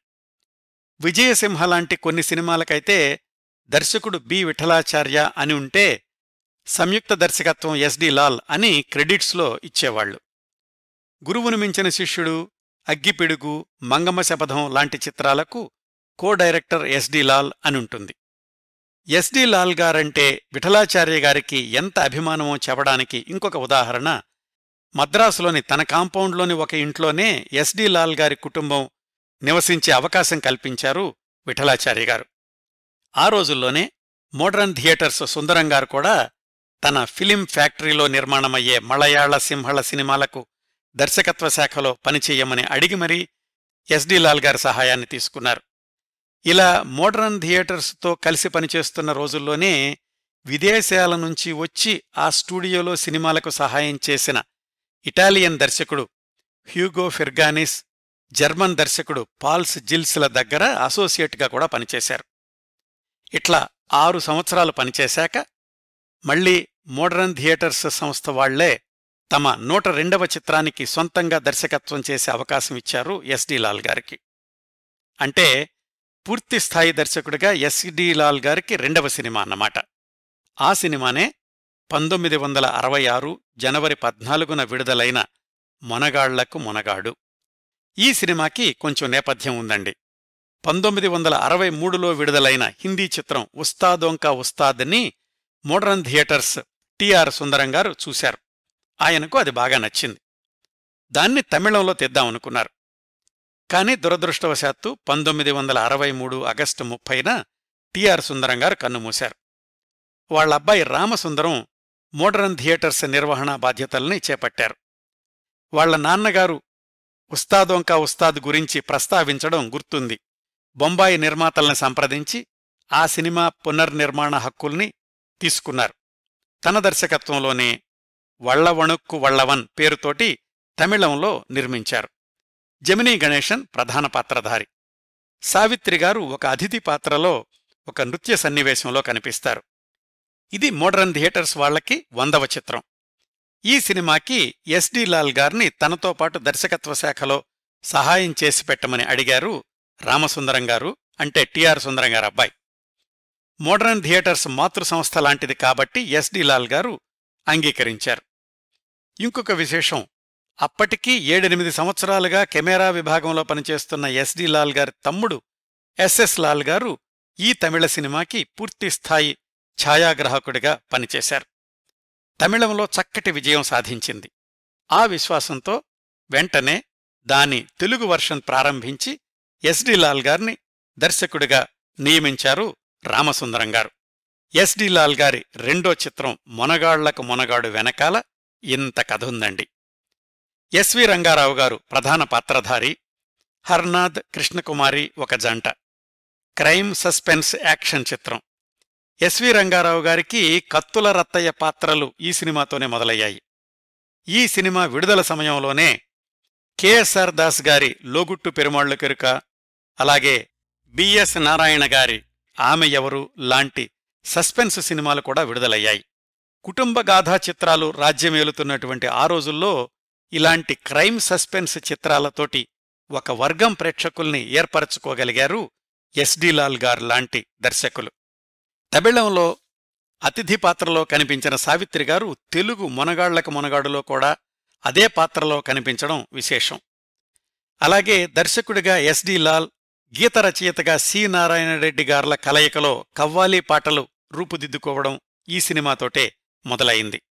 [SPEAKER 1] విజయసింహ లాంటి కొన్ని సినిమాలకైతే దర్శకుడు బి. విఠలాచార్య అని ఉంటే సంయుక్త దర్శకత్వం ఎస్డి లాల్ అని క్రెడిట్స్లో ఇచ్చేవాళ్ళు గురువును మించిన శిష్యుడు అగ్గిపిడుగు మంగమ్మ శపథం లాంటి చిత్రాలకు co director S D Lal అనుంటుంది SD Lal గారంటే విఠలాచార్య గారికి ఎంత అభిమానమో చెప్పడానికి ఇంకొక ఉదాహరణ మద్రాసులోని తన కాంపౌండ్లోని ఒక ఇంట్లోనే ఎస్డి లాల్ గారి కుటుంబం నివసించే అవకాశం కల్పించారు విఠలాచార్య గారు. ఆ రోజుల్లోనే మోడ్రన్ థియేటర్స్ సుందరంగారు కూడా తన ఫిలిం ఫ్యాక్టరీలో నిర్మాణమయ్యే మలయాళ సింహళ సినిమాలకు దర్శకత్వ శాఖలో పనిచేయమని అడిగి మరీ ఎస్డి లాల్ గారి సహాయాన్ని తీసుకున్నారు. ఇలా మోడ్రన్ థియేటర్స్తో కలిసి పనిచేస్తున్న రోజుల్లోనే విదేశాల నుంచి వచ్చి ఆ స్టూడియోలో సినిమాలకు సహాయం చేసిన ఇటాలియన్ దర్శకుడు హ్యూగో ఫిర్గానిస్ జర్మన్ దర్శకుడు పాల్స్ జిల్స్ల దగ్గర అసోసియేట్గా కూడా పనిచేశారు. ఇట్లా ఆరు సంవత్సరాలు పనిచేశాక మళ్ళీ మోడరన్ థియేటర్స్ సంస్థ వాళ్ళే తమ నూట రెండవ చిత్రానికి సొంతంగా దర్శకత్వం చేసే అవకాశం ఇచ్చారు ఎస్డి లాల్ గారికి. అంటే పూర్తి స్థాయి దర్శకుడిగా ఎస్డి లాల్ గారికి రెండవ సినిమా అన్నమాట. ఆ సినిమానే పంతొమ్మిది వందల అరవై ఆరు జనవరి పద్నాలుగున విడుదలైన మొనగాళ్ళకు మొనగాడు. ఈ సినిమాకి కొంచెం నేపథ్యం ఉందండి. పంతొమ్మిది వందల అరవై మూడులో విడుదలైన హిందీ చిత్రం ఉస్తాదోంకా ఉస్తాద్ని మోడర్న్ థియేటర్స్ టిఆర్ సుందరం గారు చూశారు. ఆయనకు అది బాగా నచ్చింది. దాన్ని తమిళంలో తెద్దామనుకున్నారు కాని దురదృష్టవశాత్తు పంతొమ్మిది వందల అరవై మూడు ఆగస్టు ముప్పైన టిఆర్ సుందరం గారు కన్నుమూశారు వాళ్ళబ్బాయి రామసుందరం మోడర్న్ థియేటర్స్ నిర్వహణ బాధ్యతల్ని చేపట్టారు. వాళ్ళ నాన్నగారు ఉస్తాదోంకా ఉస్తాద్ గురించి ప్రస్తావించడం గుర్తుంది. బొంబాయి నిర్మాతల్ని సంప్రదించి ఆ సినిమా పునర్నిర్మాణ హక్కుల్ని తీసుకున్నారు. తన దర్శకత్వంలోనే వళ్ళవణుక్కు వళ్ళవన్ పేరుతోటి తమిళంలో నిర్మించారు. జమినీ గణేశన్ ప్రధాన పాత్రధారి. సావిత్రిగారు ఒక అతిథి పాత్రలో ఒక నృత్య సన్నివేశంలో కనిపిస్తారు. ఇది మోడర్న్ థియేటర్స్ వాళ్ళకి వందవ చిత్రం. ఈ సినిమాకి ఎస్డి లాల్ గారిని తనతో పాటు దర్శకత్వ శాఖలో సహాయం చేసి పెట్టమని అడిగారు రామసుందరం గారు అంటే టిఆర్ సుందరం గారు అబ్బాయి. మోడర్న్ థియేటర్స్ మాతృ సంస్థ లాంటిది కాబట్టి ఎస్డి లాల్ గారు అంగీకరించారు. ఇంకొక విశేషం అప్పటికీ ఏడెనిమిది సంవత్సరాలుగా కెమెరా విభాగంలో పనిచేస్తున్న ఎస్డి లాల్ గారి తమ్ముడు ఎస్ఎస్ లాల్ గారు ఈ తమిళ సినిమాకి పూర్తిస్థాయి ఛాయాగ్రాహకుడిగా పనిచేశారు. తమిళంలో చక్కటి విజయం సాధించింది. ఆ విశ్వాసంతో వెంటనే దాని తెలుగు వర్షన్ ప్రారంభించి ఎస్డి లాల్ గారిని దర్శకుడిగా నియమించారు రామసుందరం గారు. ఎస్డి లాల్ గారి రెండో చిత్రం మొనగాళ్ళకు మొనగాడు వెనకాల ఇంత కథుందండి ఎస్వి రంగారావు గారు ప్రధాన పాత్రధారి హర్నాథ్ కృష్ణకుమారి ఒక జంట. క్రైమ్ సస్పెన్స్ యాక్షన్ చిత్రం. ఎస్వి రంగారావు గారికి కత్తుల రత్తయ్య పాత్రలు ఈ సినిమాతోనే మొదలయ్యాయి. ఈ సినిమా విడుదల సమయంలోనే కెఎస్ఆర్ దాస్ గారి లోగుట్టు పెరుమాళ్ళు కెరుక అలాగే బిఎస్ నారాయణ గారి ఆమె ఎవరు లాంటి సస్పెన్స్ సినిమాలు కూడా విడుదలయ్యాయి. కుటుంబ గాథా చిత్రాలు రాజ్యమేలుతున్నటువంటి ఆ రోజుల్లో ఇలాంటి క్రైమ్ సస్పెన్స్ చిత్రాలతోటి ఒక వర్గం ప్రేక్షకుల్ని ఏర్పరచుకోగలిగారు ఎస్డి లాల్ గారు లాంటి దర్శకులు. తమిళంలో అతిథి పాత్రలో కనిపించిన సావిత్రి గారు తెలుగు మొనగాళ్ళకు మొనగాడులో కూడా అదే పాత్రలో కనిపించడం విశేషం. అలాగే దర్శకుడిగా ఎస్డి లాల్ గీత రచయితగా సి. నారాయణరెడ్డి గార్ల కలయికలో కవ్వాలి పాటలు రూపుదిద్దుకోవడం ఈ సినిమాతోటే మొదలైంది.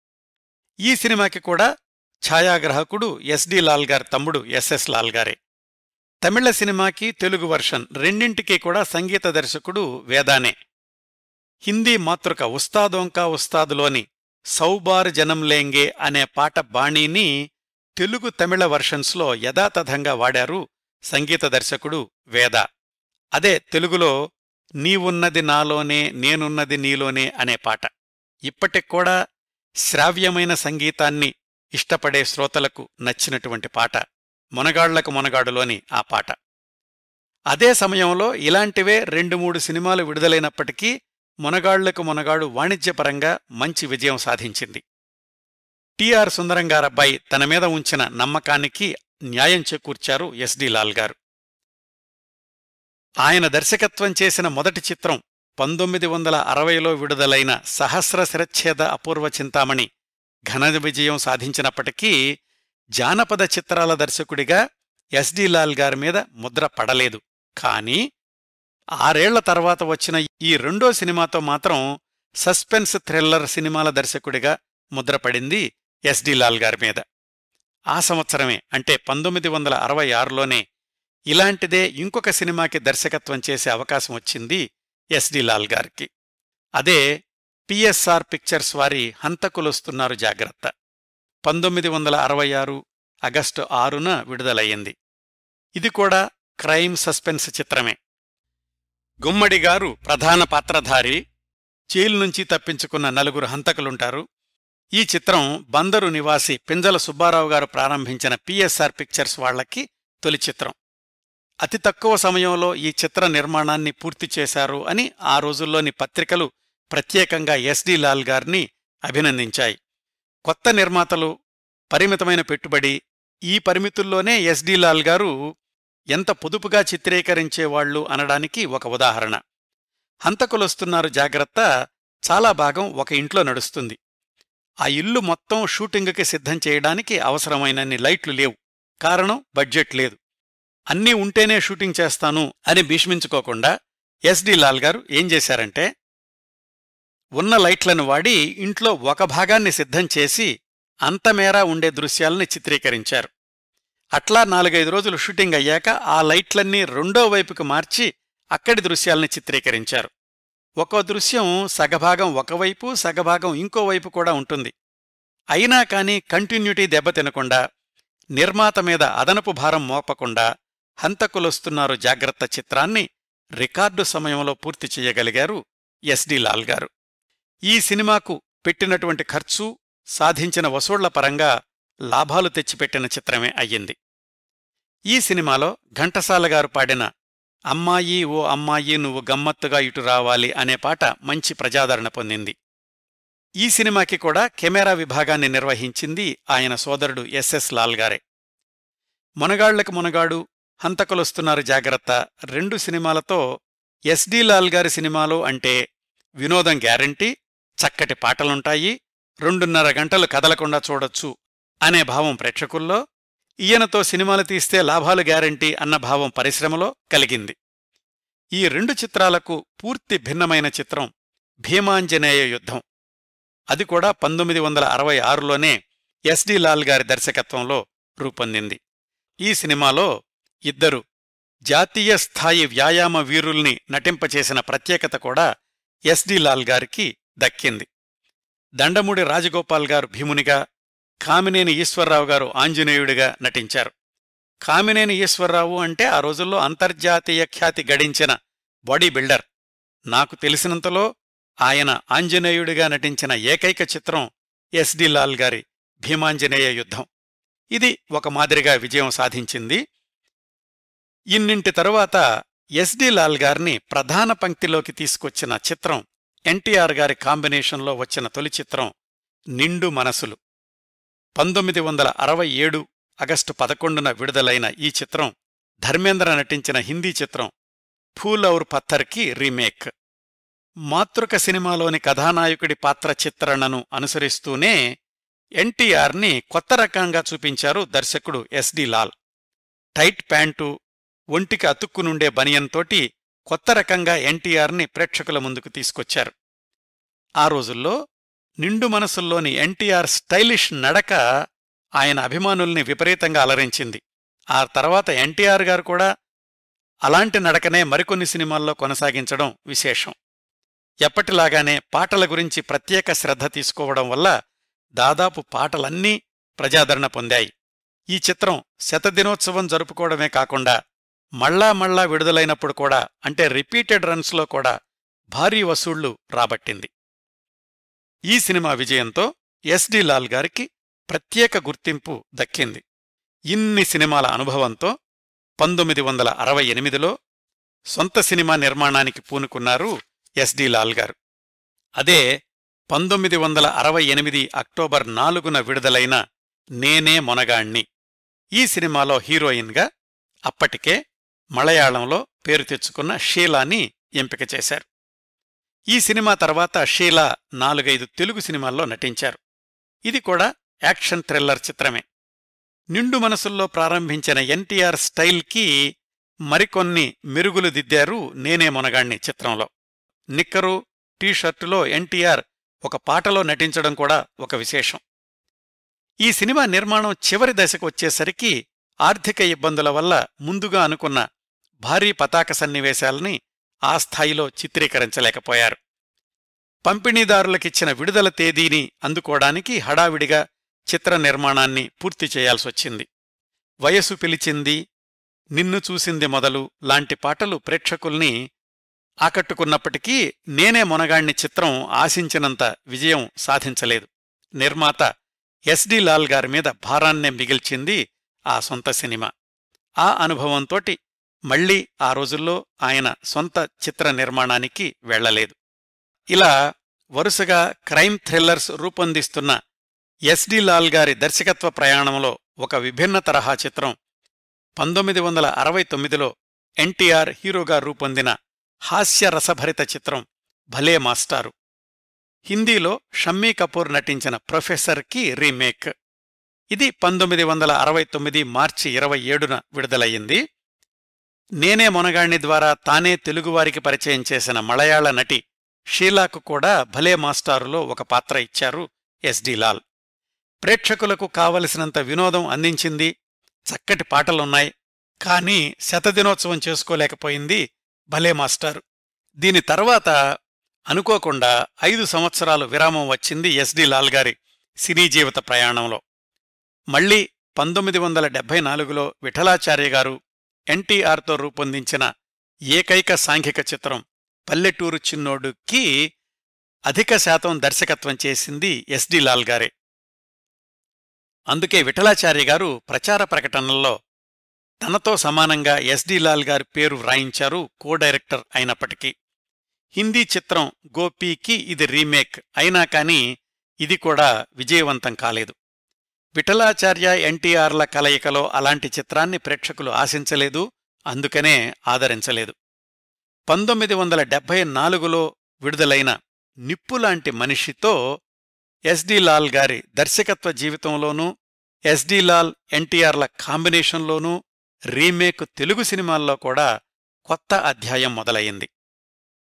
[SPEAKER 1] ఈ సినిమాకి కూడా ఛాయాగ్రాహకుడు ఎస్డి లాల్ గారి తమ్ముడు ఎస్ఎస్ లాల్ గారే. తమిళ సినిమాకి తెలుగు వర్షన్ రెండింటికీ కూడా సంగీత దర్శకుడు వేదానే. హిందీ మాతృక ఉస్తాదోంకా ఉస్తాదులోని సౌబార్ జనంలేంగే అనే పాట బాణీని తెలుగు తమిళ వర్షన్స్లో యథాతథంగా వాడారు సంగీత దర్శకుడు వేద. అదే తెలుగులో నీవున్నది నాలోనే నేనున్నది నీలోనే అనే పాట. ఇప్పటిక్కూడా శ్రావ్యమైన సంగీతాన్ని ఇష్టపడే శ్రోతలకు నచ్చినటువంటి పాట మొనగాళ్ళకు మొనగాడులోని ఆ పాట. అదే సమయంలో ఇలాంటివే రెండు మూడు సినిమాలు విడుదలైనప్పటికీ మొనగాళ్ళకు మొనగాడు వాణిజ్యపరంగా మంచి విజయం సాధించింది. టిఆర్ సుందరంగారబ్బాయి తన మీద ఉంచిన నమ్మకానికి న్యాయం చేకూర్చారు ఎస్డి లాల్ గారు. ఆయన దర్శకత్వం చేసిన మొదటి చిత్రం పంతొమ్మిది వందల అరవైలో విడుదలైన సహస్ర శిరచ్ఛేద అపూర్వ చింతామణి ఘన విజయం సాధించినప్పటికీ జానపద చిత్రాల దర్శకుడిగా ఎస్డి లాల్ గారి మీద ముద్ర పడలేదు. కానీ ఆరేళ్ళ తర్వాత వచ్చిన ఈ రెండో సినిమాతో మాత్రం సస్పెన్స్ థ్రిల్లర్ సినిమాల దర్శకుడిగా ముద్రపడింది ఎస్డి లాల్ గారి మీద. ఆ సంవత్సరమే అంటే పంతొమ్మిది వందల అరవై ఆరులోనే ఇలాంటిదే ఇంకొక సినిమాకి దర్శకత్వం చేసే అవకాశం వచ్చింది ఎస్డి లాల్ గారికి. అదే పిఎస్ఆర్ పిక్చర్స్ వారి హంతకులొస్తున్నారు జాగ్రత్త. పంతొమ్మిది వందల అరవై ఆరు ఆగస్టు ఆరున విడుదలయ్యింది. ఇది కూడా క్రైమ్ సస్పెన్స్ చిత్రమే. గుమ్మడిగారు ప్రధాన పాత్రధారి. జైలు నుంచి తప్పించుకున్న నలుగురు హంతకులుంటారు. ఈ చిత్రం బందరు నివాసి పింజల సుబ్బారావు గారు ప్రారంభించిన పిఎస్ఆర్ పిక్చర్స్ వాళ్ళకి తొలి చిత్రం. అతి తక్కువ సమయంలో ఈ చిత్ర నిర్మాణాన్ని పూర్తి చేశారు అని ఆ రోజుల్లోని పత్రికలు ప్రత్యేకంగా ఎస్డి లాల్ గారిని అభినందించాయి. కొత్త నిర్మాతలు పరిమితమైన పెట్టుబడి ఈ పరిమితుల్లోనే ఎస్డి లాల్ గారు ఎంత పొదుపుగా చిత్రీకరించేవాళ్ళు అనడానికి ఒక ఉదాహరణ. హంతకులొస్తున్నారు జాగ్రత్త చాలా భాగం ఒక ఇంట్లో నడుస్తుంది. ఆ ఇల్లు మొత్తం షూటింగుకి సిద్ధం చేయడానికి అవసరమైనన్ని లైట్లు లేవు. కారణం బడ్జెట్ లేదు. అన్నీ ఉంటేనే షూటింగ్ చేస్తాను అని భీష్మించుకోకుండా ఎస్డి లాల్ గారు ఏం చేశారంటే ఉన్న లైట్లను వాడి ఇంట్లో ఒక భాగాన్ని సిద్ధం చేసి అంతమేరా ఉండే దృశ్యాల్ని చిత్రీకరించారు. అట్లా నాలుగైదు రోజులు షూటింగ్ అయ్యాక ఆ లైట్లన్నీ రెండో వైపుకు మార్చి అక్కడి దృశ్యాల్ని చిత్రీకరించారు. ఒక్కో దృశ్యం సగభాగం ఒకవైపు సగభాగం ఇంకో వైపు కూడా ఉంటుంది. అయినా కాని కంటిన్యూటీ దెబ్బతినకుండా నిర్మాత మీద అదనపు భారం మోపకుండా హంతకులొస్తున్నారు జాగ్రత్త చిత్రాన్ని రికార్డు సమయంలో పూర్తి చేయగలిగారు ఎస్డి లాల్ గారు. ఈ సినిమాకు పెట్టినటువంటి ఖర్చు సాధించిన వసూళ్ళ పరంగా లాభాలు తెచ్చిపెట్టిన చిత్రమే అయ్యింది. ఈ సినిమాలో ఘంటసాల గారు పాడిన అమ్మాయి ఓ అమ్మాయి నువ్వు గమ్మత్తుగా ఇటు రావాలి అనే పాట మంచి ప్రజాదరణ పొందింది. ఈ సినిమాకి కూడా కెమెరా విభాగాన్ని నిర్వహించింది ఆయన సోదరుడు ఎస్ఎస్ లాల్ గారే. మునగాళ్ళకు మునగాడు హంతకులొస్తున్నారు జాగ్రత్త రెండు సినిమాలతో ఎస్డి లాల్ గారి సినిమాలో అంటే వినోదం గ్యారంటీ చక్కటి పాటలుంటాయి రెండున్నర గంటలు కదలకుండా చూడొచ్చు అనే భావం ప్రేక్షకుల్లో ఈయనతో సినిమాలు తీస్తే లాభాలు గ్యారంటీ అన్న భావం పరిశ్రమలో కలిగింది. ఈ రెండు చిత్రాలకు పూర్తి భిన్నమైన చిత్రం భీమాంజనేయ యుద్ధం. అది కూడా పంతొమ్మిది వందల అరవై ఆరులోనే ఎస్డి లాల్ గారి దర్శకత్వంలో రూపొందింది. ఈ సినిమాలో ఇద్దరు జాతీయ స్థాయి వ్యాయామ వీరుల్ని నటింపచేసిన ప్రత్యేకత కూడా ఎస్డి లాల్ గారికి దక్కింది. దండమూడి రాజగోపాల్ గారు భీమునిగా కామినేని ఈశ్వరరావు గారు ఆంజనేయుడిగా నటించారు. కామినేని ఈశ్వరరావు అంటే ఆ రోజుల్లో అంతర్జాతీయ ఖ్యాతి గడించిన బాడీ బిల్డర్. నాకు తెలిసినంతలో ఆయన ఆంజనేయుడిగా నటించిన ఏకైక చిత్రం ఎస్డి లాల్ గారి భీమాంజనేయ యుద్ధం. ఇది ఒక మాదిరిగా విజయం సాధించింది. ఇన్నింటి తరువాత ఎస్డి లాల్ గారిని ప్రధాన పంక్తిలోకి తీసుకొచ్చిన చిత్రం ఎన్టీఆర్ గారి కాంబినేషన్లో వచ్చిన తొలి చిత్రం నిండు మనసులు. పంతొమ్మిది వందల అరవై ఏడు ఆగస్టు పదకొండున విడుదలైన ఈ చిత్రం ధర్మేంద్ర నటించిన హిందీ చిత్రం ఫూల్ ఔర్ పత్తర్కి రీమేక్. మాతృక సినిమాలోని కథానాయకుడి పాత్ర చిత్రణను అనుసరిస్తూనే ఎన్టీఆర్ని కొత్త రకంగా చూపించారు దర్శకుడు ఎస్డి లాల్. టైట్ ప్యాంటు ఒంటికి అతుక్కునుండే బనియన్తోటి కొత్త రకంగా ఎన్టీఆర్ని ప్రేక్షకుల ముందుకు తీసుకొచ్చారు. ఆ రోజుల్లో నిండు మనసుల్లోని ఎన్టీఆర్ స్టైలిష్ నడక ఆయన అభిమానుల్ని విపరీతంగా అలరించింది. ఆ తర్వాత ఎన్టీఆర్ గారు కూడా అలాంటి నడకనే మరికొన్ని సినిమాల్లో కొనసాగించడం విశేషం. ఎప్పటిలాగానే పాటల గురించి ప్రత్యేక శ్రద్ధ తీసుకోవడం వల్ల దాదాపు పాటలన్నీ ప్రజాదరణ పొందాయి. ఈ చిత్రం శతదినోత్సవం జరుపుకోవడమే కాకుండా మళ్ళా మళ్ళా విడుదలైనప్పుడు కూడా అంటే రిపీటెడ్ రన్స్లో కూడా భారీ వసూళ్ళు రాబట్టింది. ఈ సినిమా విజయంతో ఎస్డి లాల్ గారికి ప్రత్యేక గుర్తింపు దక్కింది. ఇన్ని సినిమాల అనుభవంతో పంతొమ్మిది వందల అరవై ఎనిమిదిలో సొంత సినిమా నిర్మాణానికి పూనుకున్నారు ఎస్డి లాల్ గారు. అదే పంతొమ్మిది వందల అరవై ఎనిమిది అక్టోబర్ నాలుగున విడుదలైన నేనే మొనగాణ్ణి. ఈ సినిమాలో హీరోయిన్గా అప్పటికే మలయాళంలో పేరు తెచ్చుకున్న షీలాని ఎంపిక చేశారు. ఈ సినిమా తర్వాత షీలా నాలుగైదు తెలుగు సినిమాల్లో నటించారు. ఇది కూడా యాక్షన్ థ్రిల్లర్ చిత్రమే. నిండు మనసుల్లో ప్రారంభించిన ఎన్టీఆర్ స్టైల్కి మరికొన్ని మెరుగులు దిద్దారు నేనే మొనగాణ్ణి చిత్రంలో. నిక్కరు టీషర్టులో ఎన్టీఆర్ ఒక పాటలో నటించడం కూడా ఒక విశేషం. ఈ సినిమా నిర్మాణం చివరి దశకు వచ్చేసరికి ఆర్థిక ఇబ్బందుల వల్ల ముందుగా అనుకున్న భారీ పతాక సన్నివేశాల్ని ఆ స్థాయిలో చిత్రీకరించలేకపోయారు. పంపిణీదారులకిచ్చిన విడుదల తేదీని అందుకోవడానికి హడావిడిగా చిత్ర నిర్మాణాన్ని పూర్తి చేయాల్సొచ్చింది. వయసు పిలిచింది నిన్ను చూసింది మొదలు లాంటి పాటలు ప్రేక్షకుల్ని ఆకట్టుకున్నప్పటికీ నేనే మొనగాణ్ణి చిత్రం ఆశించినంత విజయం సాధించలేదు. నిర్మాత ఎస్డి లాల్ గారి మీద భారాన్నే మిగిల్చింది ఆ సొంత సినిమా. ఆ అనుభవంతోటి మళ్ళీ ఆ రోజుల్లో ఆయన సొంత చిత్ర నిర్మాణానికి వెళ్ళలేదు ఇలా వరుసగా క్రైమ్ థ్రిల్లర్స్ రూపొందిస్తున్న ఎస్డి లాల్ గారి దర్శకత్వ ప్రయాణంలో ఒక విభిన్న తరహా చిత్రం పంతొమ్మిది వందల అరవై తొమ్మిదిలో ఎన్టీఆర్ హీరోగా రూపొందిన హాస్యరసభరిత చిత్రం భలే మాస్టారు. హిందీలో షమ్మీ కపూర్ నటించిన ప్రొఫెసర్కి రీమేక్. ఇది పంతొమ్మిది వందల అరవై తొమ్మిది మార్చి ఇరవై ఏడున విడుదలయ్యింది. నేనే మొనగాణ్ణి ద్వారా తానే తెలుగువారికి పరిచయం చేసిన మలయాళ నటి షీలాకు కూడా భలే మాస్టారులో ఒక పాత్ర ఇచ్చారు ఎస్డి లాల్. ప్రేక్షకులకు కావలసినంత వినోదం అందించింది చక్కటి పాటలున్నాయి కానీ శతదినోత్సవం చేసుకోలేకపోయింది భలే మాస్టారు. దీని తర్వాత అనుకోకుండా ఐదు సంవత్సరాలు విరామం వచ్చింది ఎస్డి లాల్ గారి సినీ జీవిత ప్రయాణంలో. మళ్ళీ పంతొమ్మిది వందల డెబ్బై నాలుగులో విఠలాచార్య గారు ఎన్టీఆర్తో రూపొందించిన ఏకైక సాంఘిక చిత్రం పల్లెటూరు చిన్నోడుకి అధిక శాతం దర్శకత్వం చేసింది ఎస్డి లాల్ గారే. అందుకే విఠలాచార్య గారు ప్రచార ప్రకటనల్లో తనతో సమానంగా ఎస్డి లాల్ గారి పేరు వ్రాయించారు కో డైరెక్టర్ అయినప్పటికీ. హిందీ చిత్రం గోపీకి ఇది రీమేక్ అయినా కాని ఇది కూడా విజయవంతం కాలేదు. విఠలాచార్య ఎన్టీఆర్ల కలయికలో అలాంటి చిత్రాన్ని ప్రేక్షకులు ఆశించలేదు అందుకనే ఆదరించలేదు. పంతొమ్మిది వందల డెబ్బై నాలుగులో విడుదలైన నిప్పులాంటి మనిషితో ఎస్డి లాల్ గారి దర్శకత్వ జీవితంలోనూ ఎస్డి లాల్ ఎన్టీఆర్ల కాంబినేషన్లోనూ రీమేక్ తెలుగు సినిమాల్లో కూడా కొత్త అధ్యాయం మొదలయ్యింది.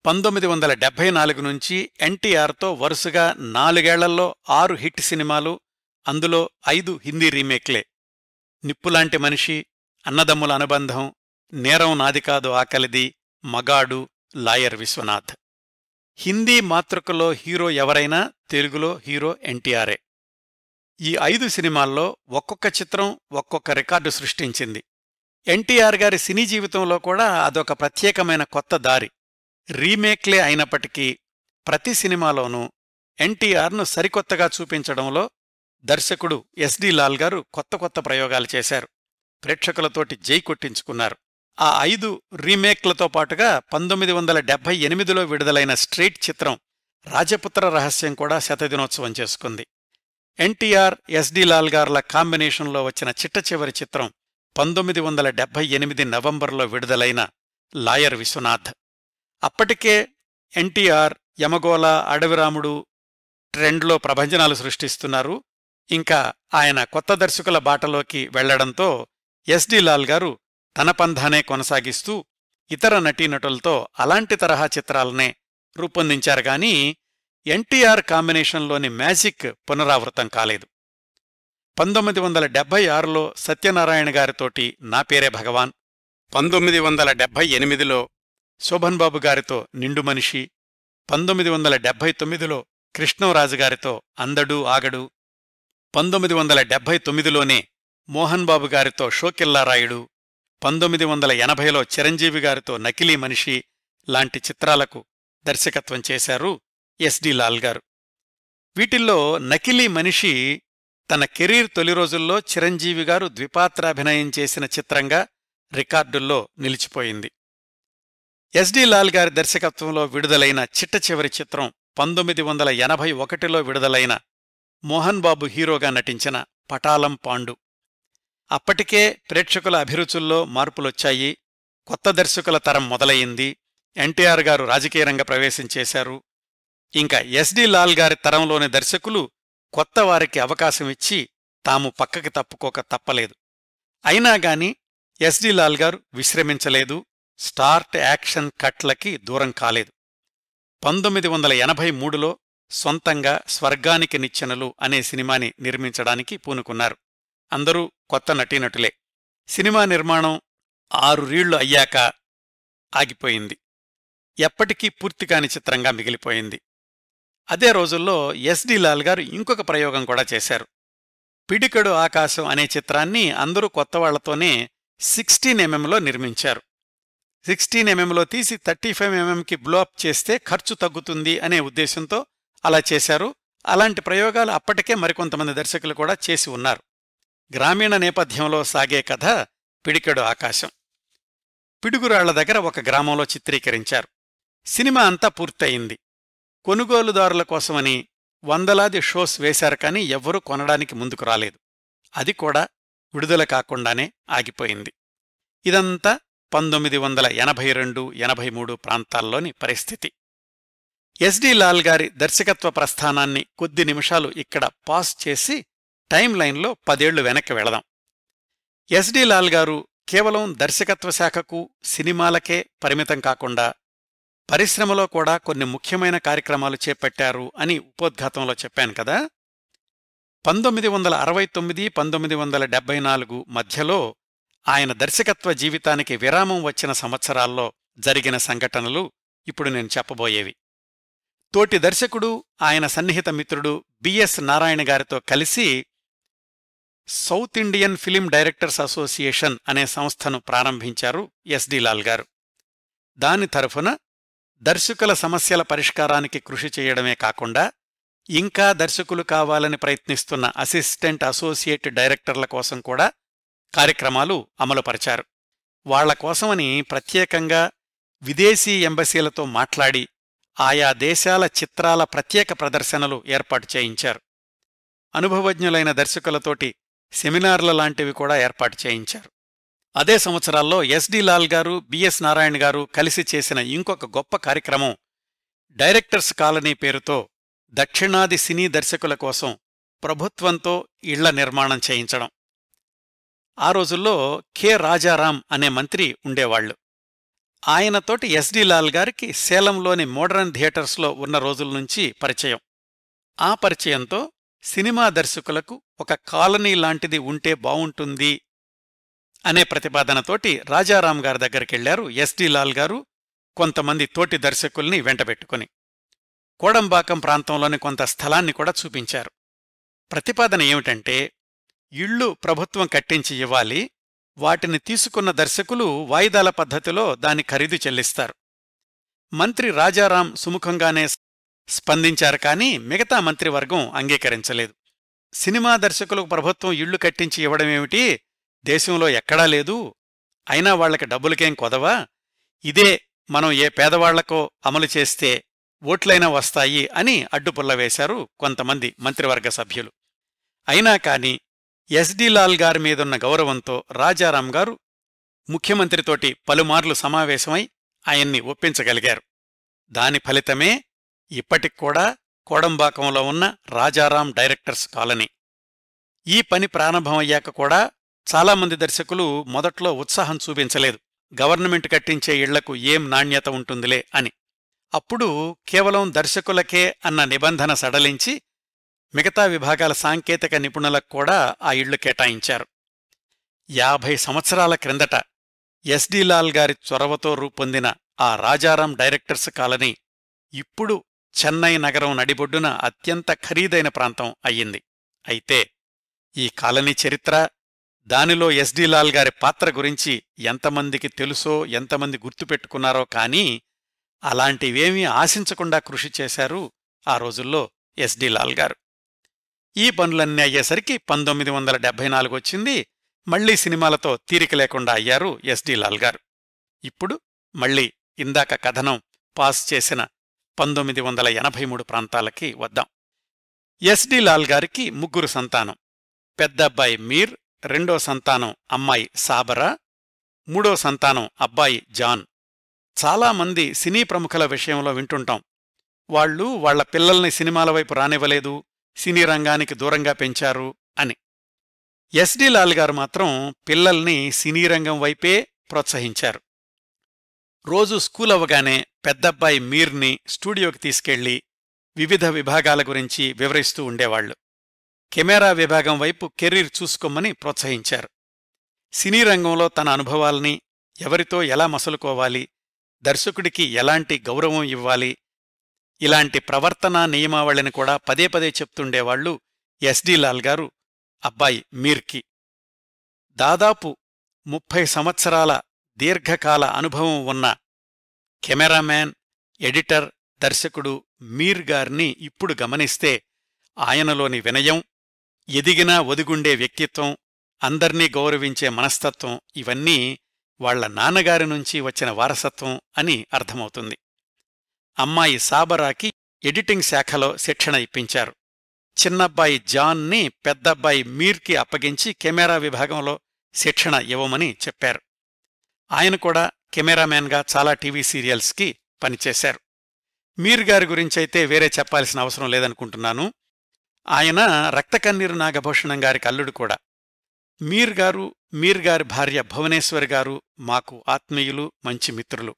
[SPEAKER 1] పంతొమ్మిది వందల డెబ్బై నాలుగు నుంచి ఎన్టీఆర్తో వరుసగా నాలుగేళ్ళలో ఆరు హిట్ సినిమాలు అందులో ఐదు హిందీ రీమేక్లే. నిప్పులాంటి మనిషి అన్నదమ్ముల అనుబంధం నేరం నాది కాదు ఆకలిది మగాడు లాయర్ విశ్వనాథ్. హిందీ మాతృకలో హీరో ఎవరైనా తెలుగులో హీరో ఎన్టీఆరే. ఈ ఐదు సినిమాల్లో ఒక్కొక్క చిత్రం ఒక్కొక్క రికార్డు సృష్టించింది. ఎన్టీఆర్ గారి సినీ జీవితంలో కూడా అదొక ప్రత్యేకమైన కొత్త దారి. రీమేక్లే అయినప్పటికీ ప్రతి సినిమాలోనూ ఎన్టీఆర్ను సరికొత్తగా చూపించడంలో దర్శకుడు ఎస్డి లాల్ గారు కొత్త కొత్త ప్రయోగాలు చేశారు. ప్రేక్షకులతోటి జై కొట్టించుకున్నారు. ఆ ఐదు రీమేక్లతో పాటుగా పంతొమ్మిది వందల డెబ్బై ఎనిమిదిలో విడుదలైన స్ట్రీట్ చిత్రం రాజపుత్ర రహస్యం కూడా శతదినోత్సవం చేసుకుంది. ఎన్టీఆర్ ఎస్డి లాల్ గార్ల కాంబినేషన్లో వచ్చిన చిట్ట చివరి చిత్రం పంతొమ్మిది వందల డెబ్బై ఎనిమిది నవంబర్లో విడుదలైన లాయర్ విశ్వనాథ్. అప్పటికే ఎన్టీఆర్ యమగోళ అడవిరాముడు ట్రెండ్లో ప్రభంజనాలు సృష్టిస్తున్నారు. ఇంకా ఆయన కొత్త దర్శకుల బాటలోకి వెళ్ళడంతో ఎస్డి లాల్ గారు తన పంధానే కొనసాగిస్తూ ఇతర నటీనటులతో అలాంటి తరహా చిత్రాలనే రూపొందించారు గాని ఎన్టీఆర్ కాంబినేషన్లోని మ్యాజిక్ పునరావృతం కాలేదు. పంతొమ్మిది వందల డెబ్బై ఆరులో సత్యనారాయణ గారితోటి నా పేరే భగవాన్ పంతొమ్మిది వందల డెబ్బై ఎనిమిదిలో శోభన్ బాబు గారితో నిండు మనిషి పంతొమ్మిది వందల డెబ్బై తొమ్మిదిలో కృష్ణంరాజు గారితో అందడు ఆగడు పంతొమ్మిది వందల డెబ్భై తొమ్మిదిలోనే మోహన్బాబు గారితో షోకిల్లారాయుడు పంతొమ్మిది వందల ఎనభైలో చిరంజీవి గారితో నకిలీ మనిషి లాంటి చిత్రాలకు దర్శకత్వం చేశారు ఎస్డి లాల్ గారు. వీటిల్లో నకిలీ మనిషి తన కెరీర్ తొలి రోజుల్లో చిరంజీవి గారు ద్విపాత్రాభినయం చేసిన చిత్రంగా రికార్డుల్లో నిలిచిపోయింది. ఎస్డి లాల్ గారి దర్శకత్వంలో విడుదలైన చిట్ట చివరి చిత్రం పంతొమ్మిది వందల ఎనభై ఒకటిలో విడుదలైన మోహన్ బాబు హీరోగా నటించిన పటాలం పాండు. అప్పటికే ప్రేక్షకుల అభిరుచుల్లో మార్పులొచ్చాయి. కొత్త దర్శకుల తరం మొదలయింది ఎన్టీఆర్ గారు రాజకీయ రంగ ప్రవేశం చేశారు. ఇంకా ఎస్డి లాల్ గారి తరంలోని దర్శకులు కొత్త వారికి అవకాశమిచ్చి తాము పక్కకి తప్పుకోక తప్పలేదు. అయినా గాని ఎస్డి లాల్ గారు విశ్రమించలేదు. స్టార్ట్ యాక్షన్ కట్లకి దూరం కాలేదు. పంతొమ్మిది వందల ఎనభై మూడులో సొంతంగా స్వర్గానికి నిచ్చెనలు అనే సినిమాని నిర్మించడానికి పూనుకున్నారు. అందరూ కొత్త నటీనటులే. సినిమా నిర్మాణం ఆరు రీళ్ళు అయ్యాక ఆగిపోయింది. ఎప్పటికీ పూర్తికాని చిత్రంగా మిగిలిపోయింది. అదే రోజుల్లో ఎస్డి లాల్ గారు ఇంకొక ప్రయోగం కూడా చేశారు. పిడికడు ఆకాశం అనే చిత్రాన్ని అందరూ కొత్తవాళ్ళతోనే సిక్స్టీన్ ఎంఎంలో నిర్మించారు. సిక్స్టీన్ ఎంఎంలో తీసి థర్టీ ఫైవ్ ఎంఎంకి బ్లోఅప్ చేస్తే ఖర్చు తగ్గుతుంది అనే ఉద్దేశంతో అలా చేశారు. అలాంటి ప్రయోగాలు అప్పటికే మరికొంతమంది దర్శకులు కూడా చేసి ఉన్నారు. గ్రామీణ నేపథ్యంలో సాగే కథ పిడికెడు ఆకాశం. పిడుగురాళ్ళ దగ్గర ఒక గ్రామంలో చిత్రీకరించారు. సినిమా అంతా పూర్తయింది. కొనుగోలుదారుల కోసమని వందలాది షోస్ వేశారు కానీ ఎవ్వరూ కొనడానికి ముందుకు రాలేదు. అది కూడా విడుదల కాకుండానే ఆగిపోయింది. ఇదంతా పంతొమ్మిది వందల ఎనభై రెండు ఎనభై మూడు ప్రాంతాల్లోని పరిస్థితి. ఎస్డి లాల్ గారి దర్శకత్వ ప్రస్థానాన్ని కొద్ది నిమిషాలు ఇక్కడ పాస్ చేసి టైం లైన్లో పదేళ్ళు వెనక్కి వెళదాం. ఎస్డి లాల్ గారు కేవలం దర్శకత్వ శాఖకు సినిమాలకే పరిమితం కాకుండా పరిశ్రమలో కూడా కొన్ని ముఖ్యమైన కార్యక్రమాలు చేపట్టారు అని ఉపోద్ఘాతంలో చెప్పాను కదా! పంతొమ్మిది వందల అరవై తొమ్మిది పంతొమ్మిది వందల డెబ్బై నాలుగు మధ్యలో ఆయన దర్శకత్వ జీవితానికి విరామం వచ్చిన సంవత్సరాల్లో జరిగిన సంఘటనలు ఇప్పుడు నేను చెప్పబోయేవి. తోటి దర్శకుడు ఆయన సన్నిహిత మిత్రుడు బిఎస్ నారాయణ గారితో కలిసి South Indian film directors association అనే సంస్థను ప్రారంభించారు ఎస్డి లాల్ గారు. దాని తరఫున దర్శకుల సమస్యల పరిష్కారానికి కృషి చేయడమే కాకుండా ఇంకా దర్శకులు కావాలని ప్రయత్నిస్తున్న అసిస్టెంట్ అసోసియేట్ డైరెక్టర్ల కోసం కూడా కార్యక్రమాలు అమలుపరిచారు. వాళ్ళ కోసమని ప్రత్యేకంగా విదేశీ ఎంబసీలతో మాట్లాడి ఆయా దేశాల చిత్రాల ప్రత్యేక ప్రదర్శనలు ఏర్పాటు చేయించారు. అనుభవజ్ఞులైన దర్శకులతోటి సెమినార్ల లాంటివి కూడా ఏర్పాటు చేయించారు. అదే సంవత్సరాల్లో ఎస్డి లాల్ గారు బిఎస్ నారాయణ గారు కలిసి చేసిన ఇంకొక గొప్ప కార్యక్రమం డైరెక్టర్స్ కాలనీ పేరుతో దక్షిణాది సినీ దర్శకుల కోసం ప్రభుత్వంతో ఇళ్ళ నిర్మాణం చేయించడం. ఆ రోజుల్లో కె రాజారాం అనే మంత్రి ఉండేవాళ్ళు ఆయనతోటి ఎస్డి లాల్ గారికి సేలంలోని మోడర్న్ థియేటర్స్లో ఉన్న రోజుల నుంచి పరిచయం. ఆ పరిచయంతో సినిమా దర్శకులకు ఒక కాలనీ లాంటిది ఉంటే బావుంటుంది అనే ప్రతిపాదనతోటి రాజారాం గారి దగ్గరికెళ్ళారు ఎస్డి లాల్ గారు కొంతమంది తోటి దర్శకుల్ని వెంటబెట్టుకుని. కోడంబాకం ప్రాంతంలోని కొంత స్థలాన్ని కూడా చూపించారు. ప్రతిపాదన ఏమిటంటే ఇళ్ళు ప్రభుత్వం కట్టించి ఇవ్వాలి వాటిని తీసుకున్న దర్శకులు వాయిదాల పద్ధతిలో దాని ఖరీదు చెల్లిస్తారు. మంత్రి రాజారాం సుముఖంగానే స్పందించారు కానీ మిగతా మంత్రివర్గం అంగీకరించలేదు. సినిమా దర్శకులకు ప్రభుత్వం ఇళ్ళు కట్టించి ఇవ్వడమేమిటి? దేశంలో ఎక్కడా లేదు. అయినా వాళ్ళకి డబ్బులకేం కొదవా? ఇదే మనం ఏ పేదవాళ్ళకో అమలు చేస్తే ఓట్లైనా వస్తాయి అని అడ్డుపుల్ల వేశారు కొంతమంది మంత్రివర్గ సభ్యులు. అయినా కాని ఎస్డి లాల్ గారి మీదున్న గౌరవంతో రాజారాం గారు ముఖ్యమంత్రితోటి పలుమార్లు సమావేశమై ఆయన్ని ఒప్పించగలిగారు. దాని ఫలితమే ఇప్పటిక్కూడా కోడంబాకంలో ఉన్న రాజారాం డైరెక్టర్స్ కాలనీ. ఈ పని ప్రారంభమయ్యాక కూడా చాలామంది దర్శకులు మొదట్లో ఉత్సాహం చూపించలేదు. గవర్నమెంట్ కట్టించే ఇళ్ళకు ఏం నాణ్యత ఉంటుందిలే అని. అప్పుడు కేవలం దర్శకులకే అన్న నిబంధన సడలించి మిగతా విభాగాల సాంకేతిక నిపుణులకు కూడా ఆ ఇళ్ళు కేటాయించారు. యాభై సంవత్సరాల క్రిందట ఎస్డి లాల్ గారి చొరవతో రూపొందిన ఆ రాజారాం డైరెక్టర్స్ కాలనీ ఇప్పుడు చెన్నై నగరం నడిబొడ్డున అత్యంత ఖరీదైన ప్రాంతం అయ్యింది. అయితే ఈ కాలనీ చరిత్ర దానిలో ఎస్డి లాల్ గారి పాత్ర గురించి ఎంతమందికి తెలుసో ఎంతమంది గుర్తుపెట్టుకున్నారో కానీ అలాంటివేమీ ఆశించకుండా కృషి చేశారు ఆ రోజుల్లో ఎస్డిలాల్ గారు. ఈ పనులన్నీ అయ్యేసరికి పంతొమ్మిది వందల డెబ్బై నాలుగు వచ్చింది. మళ్ళీ సినిమాలతో తీరిక లేకుండా అయ్యారు ఎస్డి లాల్ గారు. ఇప్పుడు మళ్ళీ ఇందాక కథనం పాస్ చేసిన పంతొమ్మిది వందల ఎనభై మూడు ప్రాంతాలకి వద్దాం. ఎస్డి లాల్ గారికి ముగ్గురు సంతానం. పెద్దబ్బాయి మీర్ రెండో సంతానం అమ్మాయి సాబరా మూడో సంతానం అబ్బాయి జాన్. చాలామంది సినీ ప్రముఖుల విషయంలో వింటుంటాం. వాళ్ళు వాళ్ళ పిల్లల్ని సినిమాల వైపు రానివ్వలేదు సినీ రంగానికి దూరంగా పెంచారు అని. ఎస్డి లాల్ గారు మాత్రం పిల్లల్ని సినీ రంగం వైపే ప్రోత్సహించారు. రోజు స్కూల్ అవ్వగానే పెద్దబ్బాయి మీర్ని స్టూడియోకి తీసుకెళ్ళి వివిధ విభాగాల గురించి వివరిస్తూ ఉండేవాళ్ళు కెమెరా విభాగం వైపు కెరీర్ చూసుకోమని ప్రోత్సహించారు. సినీ రంగంలో తన అనుభవాల్ని ఎవరితో ఎలా మసలుకోవాలి దర్శకుడికి ఎలాంటి గౌరవం ఇవ్వాలి ఇలాంటి ప్రవర్తనా నియమావళిని కూడా పదే పదే చెప్తుండేవాళ్ళు ఎస్డి లాల్ గారు అబ్బాయి మీర్కి. దాదాపు ముప్పై సంవత్సరాల దీర్ఘకాల అనుభవం ఉన్న కెమెరామ్యాన్ ఎడిటర్ దర్శకుడు మీర్ గారిని ఇప్పుడు గమనిస్తే ఆయనలోని వినయం ఎదిగినా ఒదిగుండే వ్యక్తిత్వం అందర్నీ గౌరవించే మనస్తత్వం ఇవన్నీ వాళ్ళ నాన్నగారి నుంచి వచ్చిన వారసత్వం అని అర్థమవుతుంది. అమ్మాయి సాబరాకి ఎడిటింగ్ శాఖలో శిక్షణ ఇప్పించారు. చిన్నబ్బాయి జాన్ని పెద్దబ్బాయి మీర్కి అప్పగించి కెమెరా విభాగంలో శిక్షణ ఇవ్వమని చెప్పారు. ఆయన కూడా కెమెరామ్యాన్గా చాలా టీవీ సీరియల్స్కి పనిచేశారు. మీర్ గారి గురించైతే వేరే చెప్పాల్సిన అవసరం లేదనుకుంటున్నాను. ఆయన రక్తకన్నీరు నాగభూషణం గారికి అల్లుడు కూడా. మీర్ గారు మీర్ గారి భార్య భువనేశ్వర్ గారు మాకు ఆత్మీయులు మంచి మిత్రులు.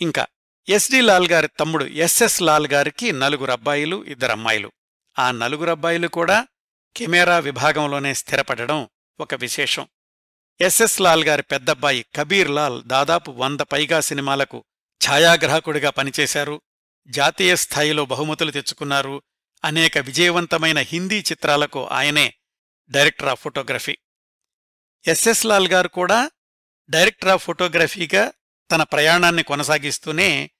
[SPEAKER 1] ఇంకా ఎస్డి లాల్ గారి తమ్ముడు ఎస్ఎస్ లాల్ గారికి నలుగురు అబ్బాయిలు ఇద్దరమ్మాయిలు ఆ నలుగురు అబ్బాయిలు కూడా కెమెరా విభాగంలోనే స్థిరపడడం ఒక విశేషం. ఎస్ఎస్ లాల్ గారి పెద్దబ్బాయి కబీర్ లాల్ దాదాపు వంద పైగా సినిమాలకు ఛాయాగ్రాహకుడిగా పనిచేశారు. జాతీయ స్థాయిలో బహుమతులు తెచ్చుకున్నారు. అనేక విజయవంతమైన హిందీ చిత్రాలకు ఆయనే director of photography. SS Lal గారు కూడా డైరెక్టర్ ఆఫ్ ఫోటోగ్రఫీగా తన ప్రయాణాన్ని కొనసాగిస్తూనే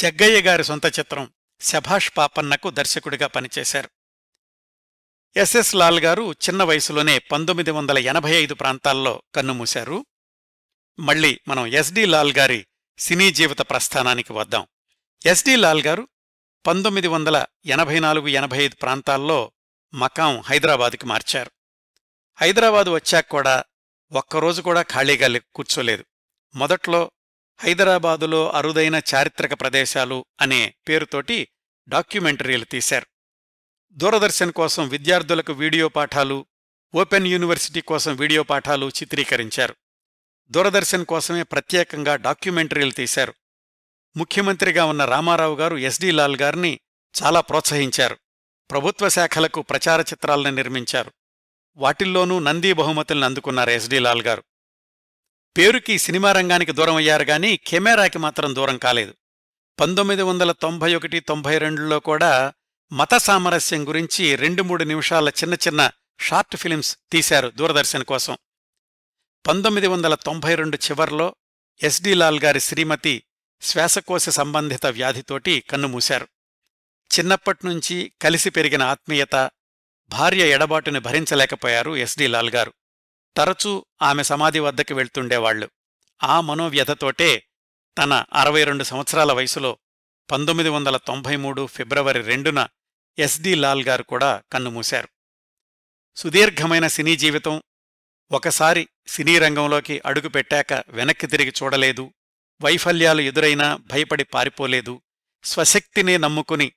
[SPEAKER 1] జగ్గయ్య గారి సొంత చిత్రం శభాష్ పాపన్నకు దర్శకుడిగా పనిచేశారు. ఎస్ఎస్ లాల్ గారు చిన్న వయసులోనే పంతొమ్మిది వందల ఎనభై ఐదు ప్రాంతాల్లో కన్నుమూశారు మళ్ళీ మనం ఎస్డి లాల్ గారి సినీ జీవిత ప్రస్థానానికి వద్దాం. ఎస్డి లాల్ గారు పంతొమ్మిది వందల ఎనభై నాలుగు ఎనభై ఐదు ప్రాంతాల్లో మకాం హైదరాబాదుకి మార్చారు. హైదరాబాదు వచ్చాక కూడా ఒక్కరోజు కూడా ఖాళీగా లే- కూర్చోలేదు. మొదట్లో హైదరాబాదులో అరుదైన చారిత్రక ప్రదేశాలు అనే పేరుతోటి డాక్యుమెంటరీలు తీశారు. దూరదర్శన్ కోసం విద్యార్థులకు వీడియో పాఠాలు ఓపెన్ యూనివర్సిటీ కోసం వీడియో పాఠాలు చిత్రీకరించారు. దూరదర్శన్ కోసమే ప్రత్యేకంగా డాక్యుమెంటరీలు తీశారు. ముఖ్యమంత్రిగా ఉన్న రామారావు గారు ఎస్డి లాల్ గారిని చాలా ప్రోత్సహించారు. ప్రభుత్వ శాఖలకు ప్రచార చిత్రాలను నిర్మించారు. వాటిల్లోనూ నంది బహుమతుల్ని అందుకున్నారు ఎస్డి లాల్ గారు. పేరుకి సినిమా రంగానికి దూరం అయ్యారు గాని కెమెరాకి మాత్రం దూరం కాలేదు. పంతొమ్మిది వందల తొంభై ఒకటి తొంభై రెండులో కూడా మత సామరస్యం గురించి రెండు మూడు నిమిషాల చిన్న చిన్న షార్ట్ ఫిలిమ్స్ తీశారు దూరదర్శన్ కోసం. పంతొమ్మిది వందల తొంభై రెండు చివర్లో ఎస్డి లాల్ గారి శ్రీమతి శ్వాసకోశ సంబంధిత వ్యాధితోటి కన్నుమూశారు చిన్నప్పట్నుంచి కలిసి పెరిగిన ఆత్మీయత భార్య ఎడబాటుని భరించలేకపోయారు ఎస్డి లాల్ గారు. తరచూ ఆమె సమాధి వద్దకి వెళ్తుండేవాళ్ళు ఆ మనోవ్యధతోటే తన అరవై రెండు సంవత్సరాల వయసులో పంతొమ్మిది వందల తొంభై మూడు ఫిబ్రవరి రెండున ఎస్డి లాల్ గారు కూడా కన్నుమూశారు సుదీర్ఘమైన సినీ జీవితం ఒకసారి సినీ రంగంలోకి అడుగుపెట్టాక వెనక్కి తిరిగి చూడలేదు. వైఫల్యాలు ఎదురైనా భయపడి పారిపోలేదు. స్వశక్తినే నమ్ముకుని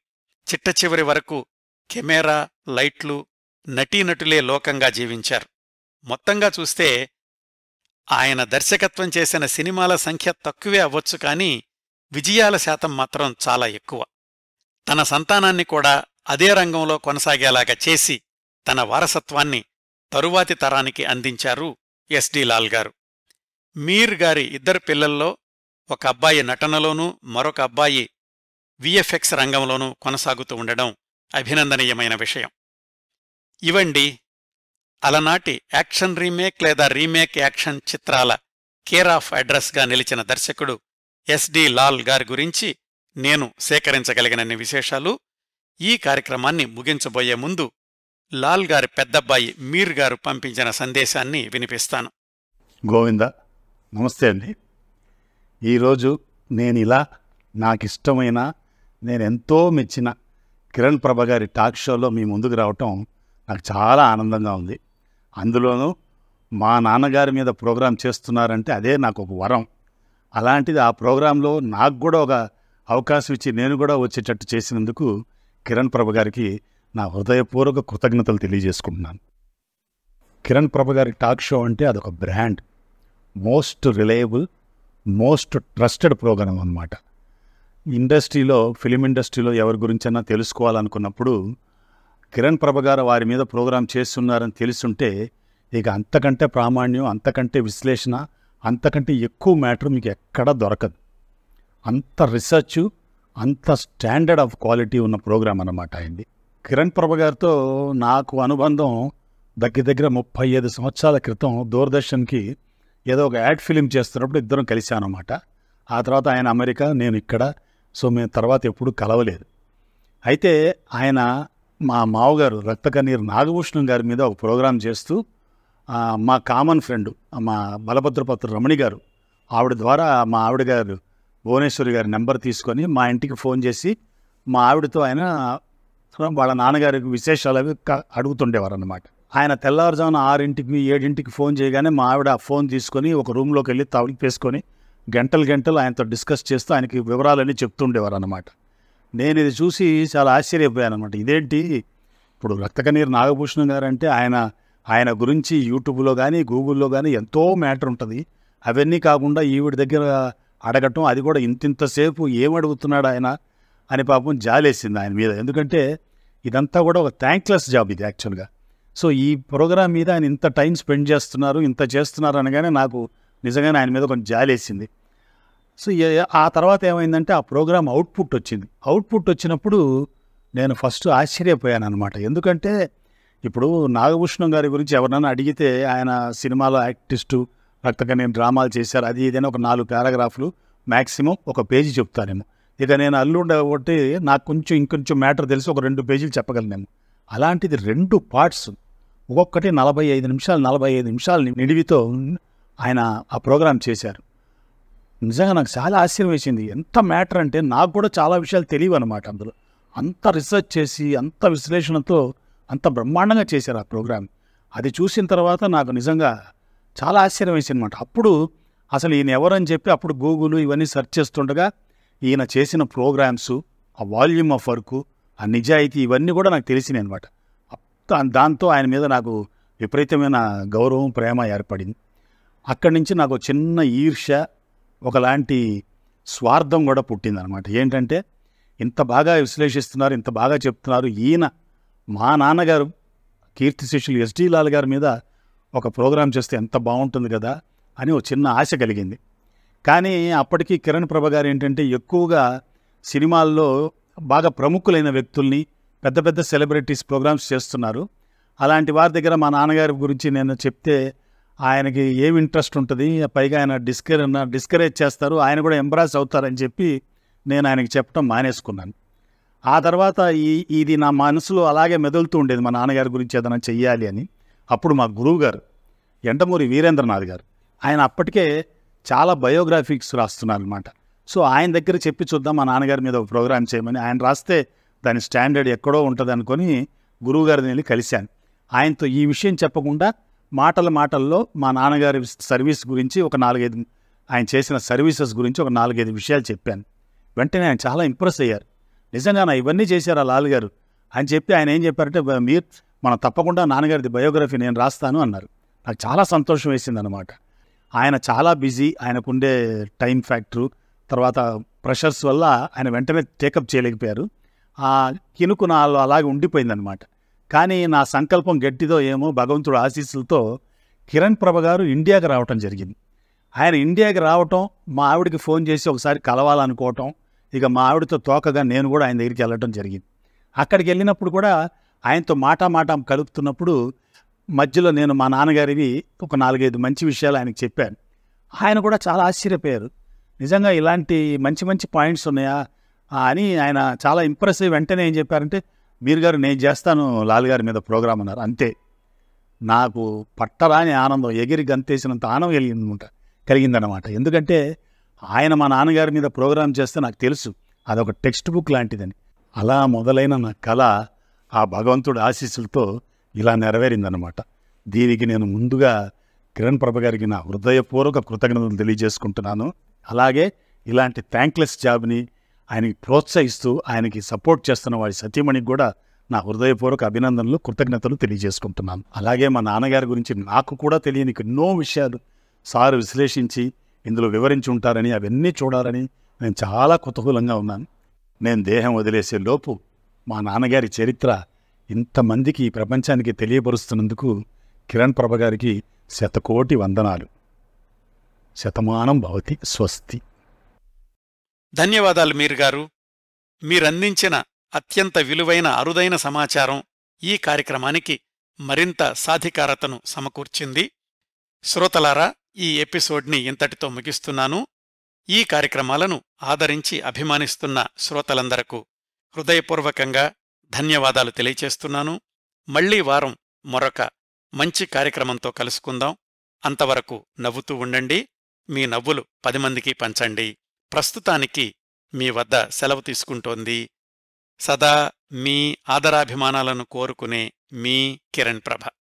[SPEAKER 1] చిట్టచివరి వరకు కెమెరా లైట్లు నటీనటులే లోకంగా జీవించారు. మొత్తంగా చూస్తే ఆయన దర్శకత్వం చేసిన సినిమాల సంఖ్య తక్కువే అవ్వచ్చు కానీ విజయాల శాతం మాత్రం చాలా ఎక్కువ. తన సంతానాన్ని కూడా అదే రంగంలో కొనసాగేలాగా చేసి తన వారసత్వాన్ని తరువాతి తరానికి అందించారు ఎస్డి లాల్ గారు. మీర్ గారి ఇద్దరు పిల్లల్లో ఒక అబ్బాయి నటనలోనూ మరొక అబ్బాయి విఎఫ్ఎక్స్ రంగంలోనూ కొనసాగుతూ ఉండడం అభినందనీయమైన విషయం. ఇవండి అలనాటి యాక్షన్ రీమేక్ లేదా రీమేక్ యాక్షన్ చిత్రాల కేర్ ఆఫ్ అడ్రస్గా నిలిచిన దర్శకుడు ఎస్డి లాల్ గారి గురించి నేను సేకరించగలిగినన్ని విశేషాలు. ఈ కార్యక్రమాన్ని ముగించబోయే ముందు లాల్ గారి పెద్దబ్బాయి మీర్ గారు పంపించిన సందేశాన్ని వినిపిస్తాను.
[SPEAKER 2] గోవింద నమస్తే అండి. ఈరోజు నేను ఇలా నాకు ఇష్టమైన నేను ఎంతో మెచ్చిన కిరణ్ ప్రభ గారి టాక్ షోలో మీ ముందుకు రావటం నాకు చాలా ఆనందంగా ఉంది. అందులోనూ మా నాన్నగారి మీద ప్రోగ్రాం చేస్తున్నారంటే అదే నాకు ఒక వరం. అలాంటిది ఆ ప్రోగ్రాంలో నాకు కూడా ఒక అవకాశం ఇచ్చి నేను కూడా వచ్చేటట్టు చేసినందుకు కిరణ్ ప్రభ గారికి నా హృదయపూర్వక కృతజ్ఞతలు తెలియజేసుకుంటున్నాను. కిరణ్ ప్రభ గారి టాక్ షో అంటే అదొక brand. Most reliable most trusted programme అన్నమాట. ఇండస్ట్రీలో ఫిలిం ఇండస్ట్రీలో ఎవరి గురించైనా తెలుసుకోవాలనుకున్నప్పుడు కిరణ్ ప్రభ గారు వారి మీద ప్రోగ్రాం చేస్తున్నారని తెలుసుంటే ఇక అంతకంటే ప్రామాణ్యం అంతకంటే విశ్లేషణ అంతకంటే ఎక్కువ మ్యాటర్ మీకు ఎక్కడా దొరకదు. అంత రీసెర్చ్ అంత స్టాండర్డ్ ఆఫ్ క్వాలిటీ ఉన్న ప్రోగ్రాం అన్నమాట అయింది కిరణ్ ప్రభ గారితో నాకు అనుబంధం దగ్గర దగ్గర ముప్పై ఐదు సంవత్సరాల క్రితం దూరదర్శన్కి ఏదో ఒక యాడ్ ఫిలిం చేస్తున్నప్పుడు ఇద్దరం కలిశానమాట ఆ తర్వాత ఆయన అమెరికా నేను ఇక్కడ సో మేము తర్వాత ఎప్పుడూ కలవలేదు. అయితే ఆయన మా మావగారు రక్త కన్నీరు నాగభూషణం గారి మీద ఒక ప్రోగ్రాం చేస్తూ మా కామన్ ఫ్రెండ్ మా బలభద్రపత్ర రమణి గారు ఆవిడ ద్వారా మా ఆవిడ గారు భువనేశ్వరి గారి నెంబర్ తీసుకొని మా ఇంటికి ఫోన్ చేసి మా ఆవిడతో ఆయన వాళ్ళ నాన్నగారి విశేషాలు అవి క- అడుగుతుండేవారు అనమాట ఆయన తెల్లవారుజామున ఆరింటికి ఏడింటికి ఫోన్ చేయగానే మా ఆవిడ ఆ ఫోన్ తీసుకొని ఒక రూమ్లోకి వెళ్ళి తవలికి వేసుకొని గంటలు గంటలు ఆయనతో డిస్కస్ చేస్తూ ఆయనకి వివరాలన్నీ చెప్తుండేవారు అనమాట నేను ఇది చూసి చాలా ఆశ్చర్యపోయాను అనమాట ఇదేంటి? ఇప్పుడు రక్తకన్నీరు నాగభూషణం గారు అంటే ఆయన ఆయన గురించి యూట్యూబ్లో కానీ గూగుల్లో కానీ ఎంతో మ్యాటర్ ఉంటుంది. అవన్నీ కాకుండా ఈవిడ దగ్గర అడగటం అది కూడా ఇంతింతసేపు ఏమడుగుతున్నాడు ఆయన అని పాపం జాలేసింది ఆయన మీద. ఎందుకంటే ఇదంతా కూడా ఒక థ్యాంక్లెస్ జాబ్ ఇది యాక్చువల్గా. సో ఈ ప్రోగ్రామ్ మీద ఆయన ఇంత టైం స్పెండ్ చేస్తున్నారు ఇంత చేస్తున్నారు అనగానే నాకు నిజంగానే ఆయన మీద కొంచెం జాలేసింది. సో ఆ తర్వాత ఏమైందంటే ఆ ప్రోగ్రామ్ అవుట్పుట్ వచ్చింది. అవుట్పుట్ వచ్చినప్పుడు నేను ఫస్ట్ ఆశ్చర్యపోయాను అనమాట ఎందుకంటే ఇప్పుడు నాగభూషణం గారి గురించి ఎవరినైనా అడిగితే ఆయన సినిమాలో యాక్టిస్టు రక్తగా నేను డ్రామాలు చేశారు అది ఏదైనా ఒక నాలుగు పారాగ్రాఫ్లు మ్యాక్సిమం ఒక పేజీ చెప్తానేమో ఇక నేను అల్లుండ ఒకటి నాకు కొంచెం ఇంకొంచెం మ్యాటర్ తెలిసి ఒక రెండు పేజీలు చెప్పగలను అలాంటిది రెండు పార్ట్స్ ఒక్కొక్కటి నలభై ఐదు నిమిషాలు నలభై ఐదు నిమిషాలు నిడివితో ఆయన ఆ ప్రోగ్రాం చేశారు. నిజంగా నాకు చాలా ఆశ్చర్యం వేసింది. ఎంత మ్యాటర్ అంటే నాకు కూడా చాలా విషయాలు తెలియవు అనమాట అందులో. అంత రీసెర్చ్ చేసి అంత విశ్లేషణతో అంత బ్రహ్మాండంగా చేశారు ఆ ప్రోగ్రామ్. అది చూసిన తర్వాత నాకు నిజంగా చాలా ఆశ్చర్యం వేసింది అనమాట అప్పుడు అసలు ఈయన ఎవరని చెప్పి అప్పుడు గూగుల్ ఇవన్నీ సెర్చ్ చేస్తుండగా ఈయన చేసిన ప్రోగ్రామ్స్ ఆ వాల్యూమ్ ఆఫ్ వర్క్ ఆ నిజాయితీ ఇవన్నీ కూడా నాకు తెలిసినాయి అనమాట దాంతో ఆయన మీద నాకు విపరీతమైన గౌరవం ప్రేమ ఏర్పడింది. అక్కడి నుంచి నాకు చిన్న ఈర్ష్య ఒకలాంటి స్వార్థం కూడా పుట్టిందనమాట. ఏంటంటే ఇంత బాగా విశ్లేషిస్తున్నారు ఇంత బాగా చెప్తున్నారు. ఈయన మా నాన్నగారు కీర్తి శిష్యులు ఎస్డి లాల్ గారి మీద ఒక ప్రోగ్రాం చేస్తే ఎంత బాగుంటుంది కదా అని ఒక చిన్న ఆశ కలిగింది. కానీ అప్పటికీ కిరణ్ ప్రభ గారు ఏంటంటే ఎక్కువగా సినిమాల్లో బాగా ప్రముఖులైన వ్యక్తుల్ని పెద్ద పెద్ద సెలబ్రిటీస్ ప్రోగ్రామ్స్ చేస్తున్నారు. అలాంటి వారి దగ్గర మా నాన్నగారి గురించి నేను చెప్తే ఆయనకి ఏమి ఇంట్రెస్ట్ ఉంటుంది? పైగా ఆయన డిస్కరే డిస్కరేజ్ చేస్తారు. ఆయన కూడా ఎంబ్రాస్ అవుతారని చెప్పి నేను ఆయనకి చెప్పడం మానేసుకున్నాను. ఆ తర్వాత ఈ ఇది నా మనసులో అలాగే మెదులుతూ ఉండేది మా నాన్నగారి గురించి ఏదైనా చెయ్యాలి అని. అప్పుడు మా గురువు గారు ఎండమూరి వీరేంద్రనాథ్ గారు ఆయన అప్పటికే చాలా బయోగ్రాఫిక్స్ రాస్తున్నారు అనమాట సో ఆయన దగ్గర చెప్పి చూద్దాం మా నాన్నగారి మీద ఒక ప్రోగ్రామ్ చేయమని. ఆయన రాస్తే దాని స్టాండర్డ్ ఎక్కడో ఉంటుంది అనుకొని గురువుగారిని వెళ్ళి కలిశాను. ఆయనతో ఈ విషయం చెప్పకుండా మాటల మాటల్లో మా నాన్నగారి సర్వీస్ గురించి ఒక నాలుగైదు ఆయన చేసిన సర్వీసెస్ గురించి ఒక నాలుగైదు విషయాలు చెప్పాను. వెంటనే ఆయన చాలా ఇంప్రెస్ అయ్యారు. నిజంగా నా ఇవన్నీ చేశారు ఆ లాల్ గారు అని చెప్పి ఆయన ఏం చెప్పారంటే మీరు మనం తప్పకుండా నాన్నగారిది బయోగ్రఫీ నేను రాస్తాను అన్నారు. నాకు చాలా సంతోషం వేసింది అనమాట ఆయన చాలా బిజీ ఆయనకుండే టైం ఫ్యాక్టరు తర్వాత ప్రెషర్స్ వల్ల ఆయన వెంటనే టేకప్ చేయలేకపోయారు. ఆ కినుకు నాలో అలాగే ఉండిపోయిందనమాట కానీ నా సంకల్పం గట్టిదో ఏమో భగవంతుడు ఆశీస్సులతో కిరణ్ ప్రభ గారు ఇండియాకి రావటం జరిగింది. ఆయన ఇండియాకి రావటం మా ఆవిడకి ఫోన్ చేసి ఒకసారి కలవాలనుకోవటం ఇక మా ఆవిడతో తోకగా నేను కూడా ఆయన దగ్గరికి వెళ్ళటం జరిగింది. అక్కడికి వెళ్ళినప్పుడు కూడా ఆయనతో మాటా మాట కలుపుతున్నప్పుడు మధ్యలో నేను మా నాన్నగారివి ఒక నాలుగైదు మంచి విషయాలు ఆయనకు చెప్పాను. ఆయన కూడా చాలా ఆశ్చర్యపోయారు. నిజంగా ఇలాంటి మంచి మంచి పాయింట్స్ ఉన్నాయా? అని ఆయన చాలా ఇంప్రెస్ అయ్యి వెంటనే ఏం చెప్పారంటే మీరు గారు నేను చేస్తాను లాల్ గారి మీద ప్రోగ్రామ్ అన్నారు. అంతే. నాకు పట్టరాని ఆనందం ఎగిరి గంతేసినంత ఆనందం కలిగిందనమాట కలిగిందనమాట. ఎందుకంటే ఆయన మా నాన్నగారి మీద ప్రోగ్రాం చేస్తే నాకు తెలుసు అదొక టెక్స్ట్ బుక్ లాంటిదని. అలా మొదలైన నా కళ ఆ భగవంతుడి ఆశీస్సులతో ఇలా నెరవేరిందనమాట. దీనికి నేను ముందుగా కిరణ్ ప్రభ గారికి నా హృదయపూర్వక కృతజ్ఞతలు తెలియజేసుకుంటున్నాను. అలాగే ఇలాంటి థ్యాంక్లెస్ జాబ్ని ఆయనకి ప్రోత్సహిస్తూ ఆయనకి సపోర్ట్ చేస్తున్న వారి సతీమణికి కూడా నా హృదయపూర్వక అభినందనలు కృతజ్ఞతలు తెలియజేసుకుంటున్నాను. అలాగే మా నాన్నగారి గురించి నాకు కూడా తెలియని ఎన్నో విషయాలు సారు విశ్లేషించి ఇందులో వివరించి ఉంటారని అవన్నీ చూడాలని నేను చాలా కుతూహలంగా ఉన్నాను. నేను దేహం వదిలేసే లోపు మా నాన్నగారి చరిత్ర ఇంతమందికి ఈ ప్రపంచానికి తెలియపరుస్తున్నందుకు కిరణ్ ప్రభ గారికి శతకోటి వందనాలు. శతమానం భవతి స్వస్తి.
[SPEAKER 1] ధన్యవాదాలు మీరు గారు. మీరందించిన అత్యంత విలువైన అరుదైన సమాచారం ఈ కార్యక్రమానికి మరింత సాధికారతను సమకూర్చింది. శ్రోతలారా ఈ ఎపిసోడ్ని ఇంతటితో ముగిస్తున్నాను. ఈ కార్యక్రమాలను ఆదరించి అభిమానిస్తున్న శ్రోతలందరకు హృదయపూర్వకంగా ధన్యవాదాలు తెలియచేస్తున్నాను. మళ్ళీ వారం మరొక మంచి కార్యక్రమంతో కలుసుకుందాం. అంతవరకు నవ్వుతూ ఉండండి. మీ నవ్వులు పది మందికి పంచండి. ప్రస్తుతానికి మీ వద్ద సెలవు తీసుకుంటోంది. సదా మీ ఆదరాభిమానాలను కోరుకునే మీ కిరణ్ ప్రభ.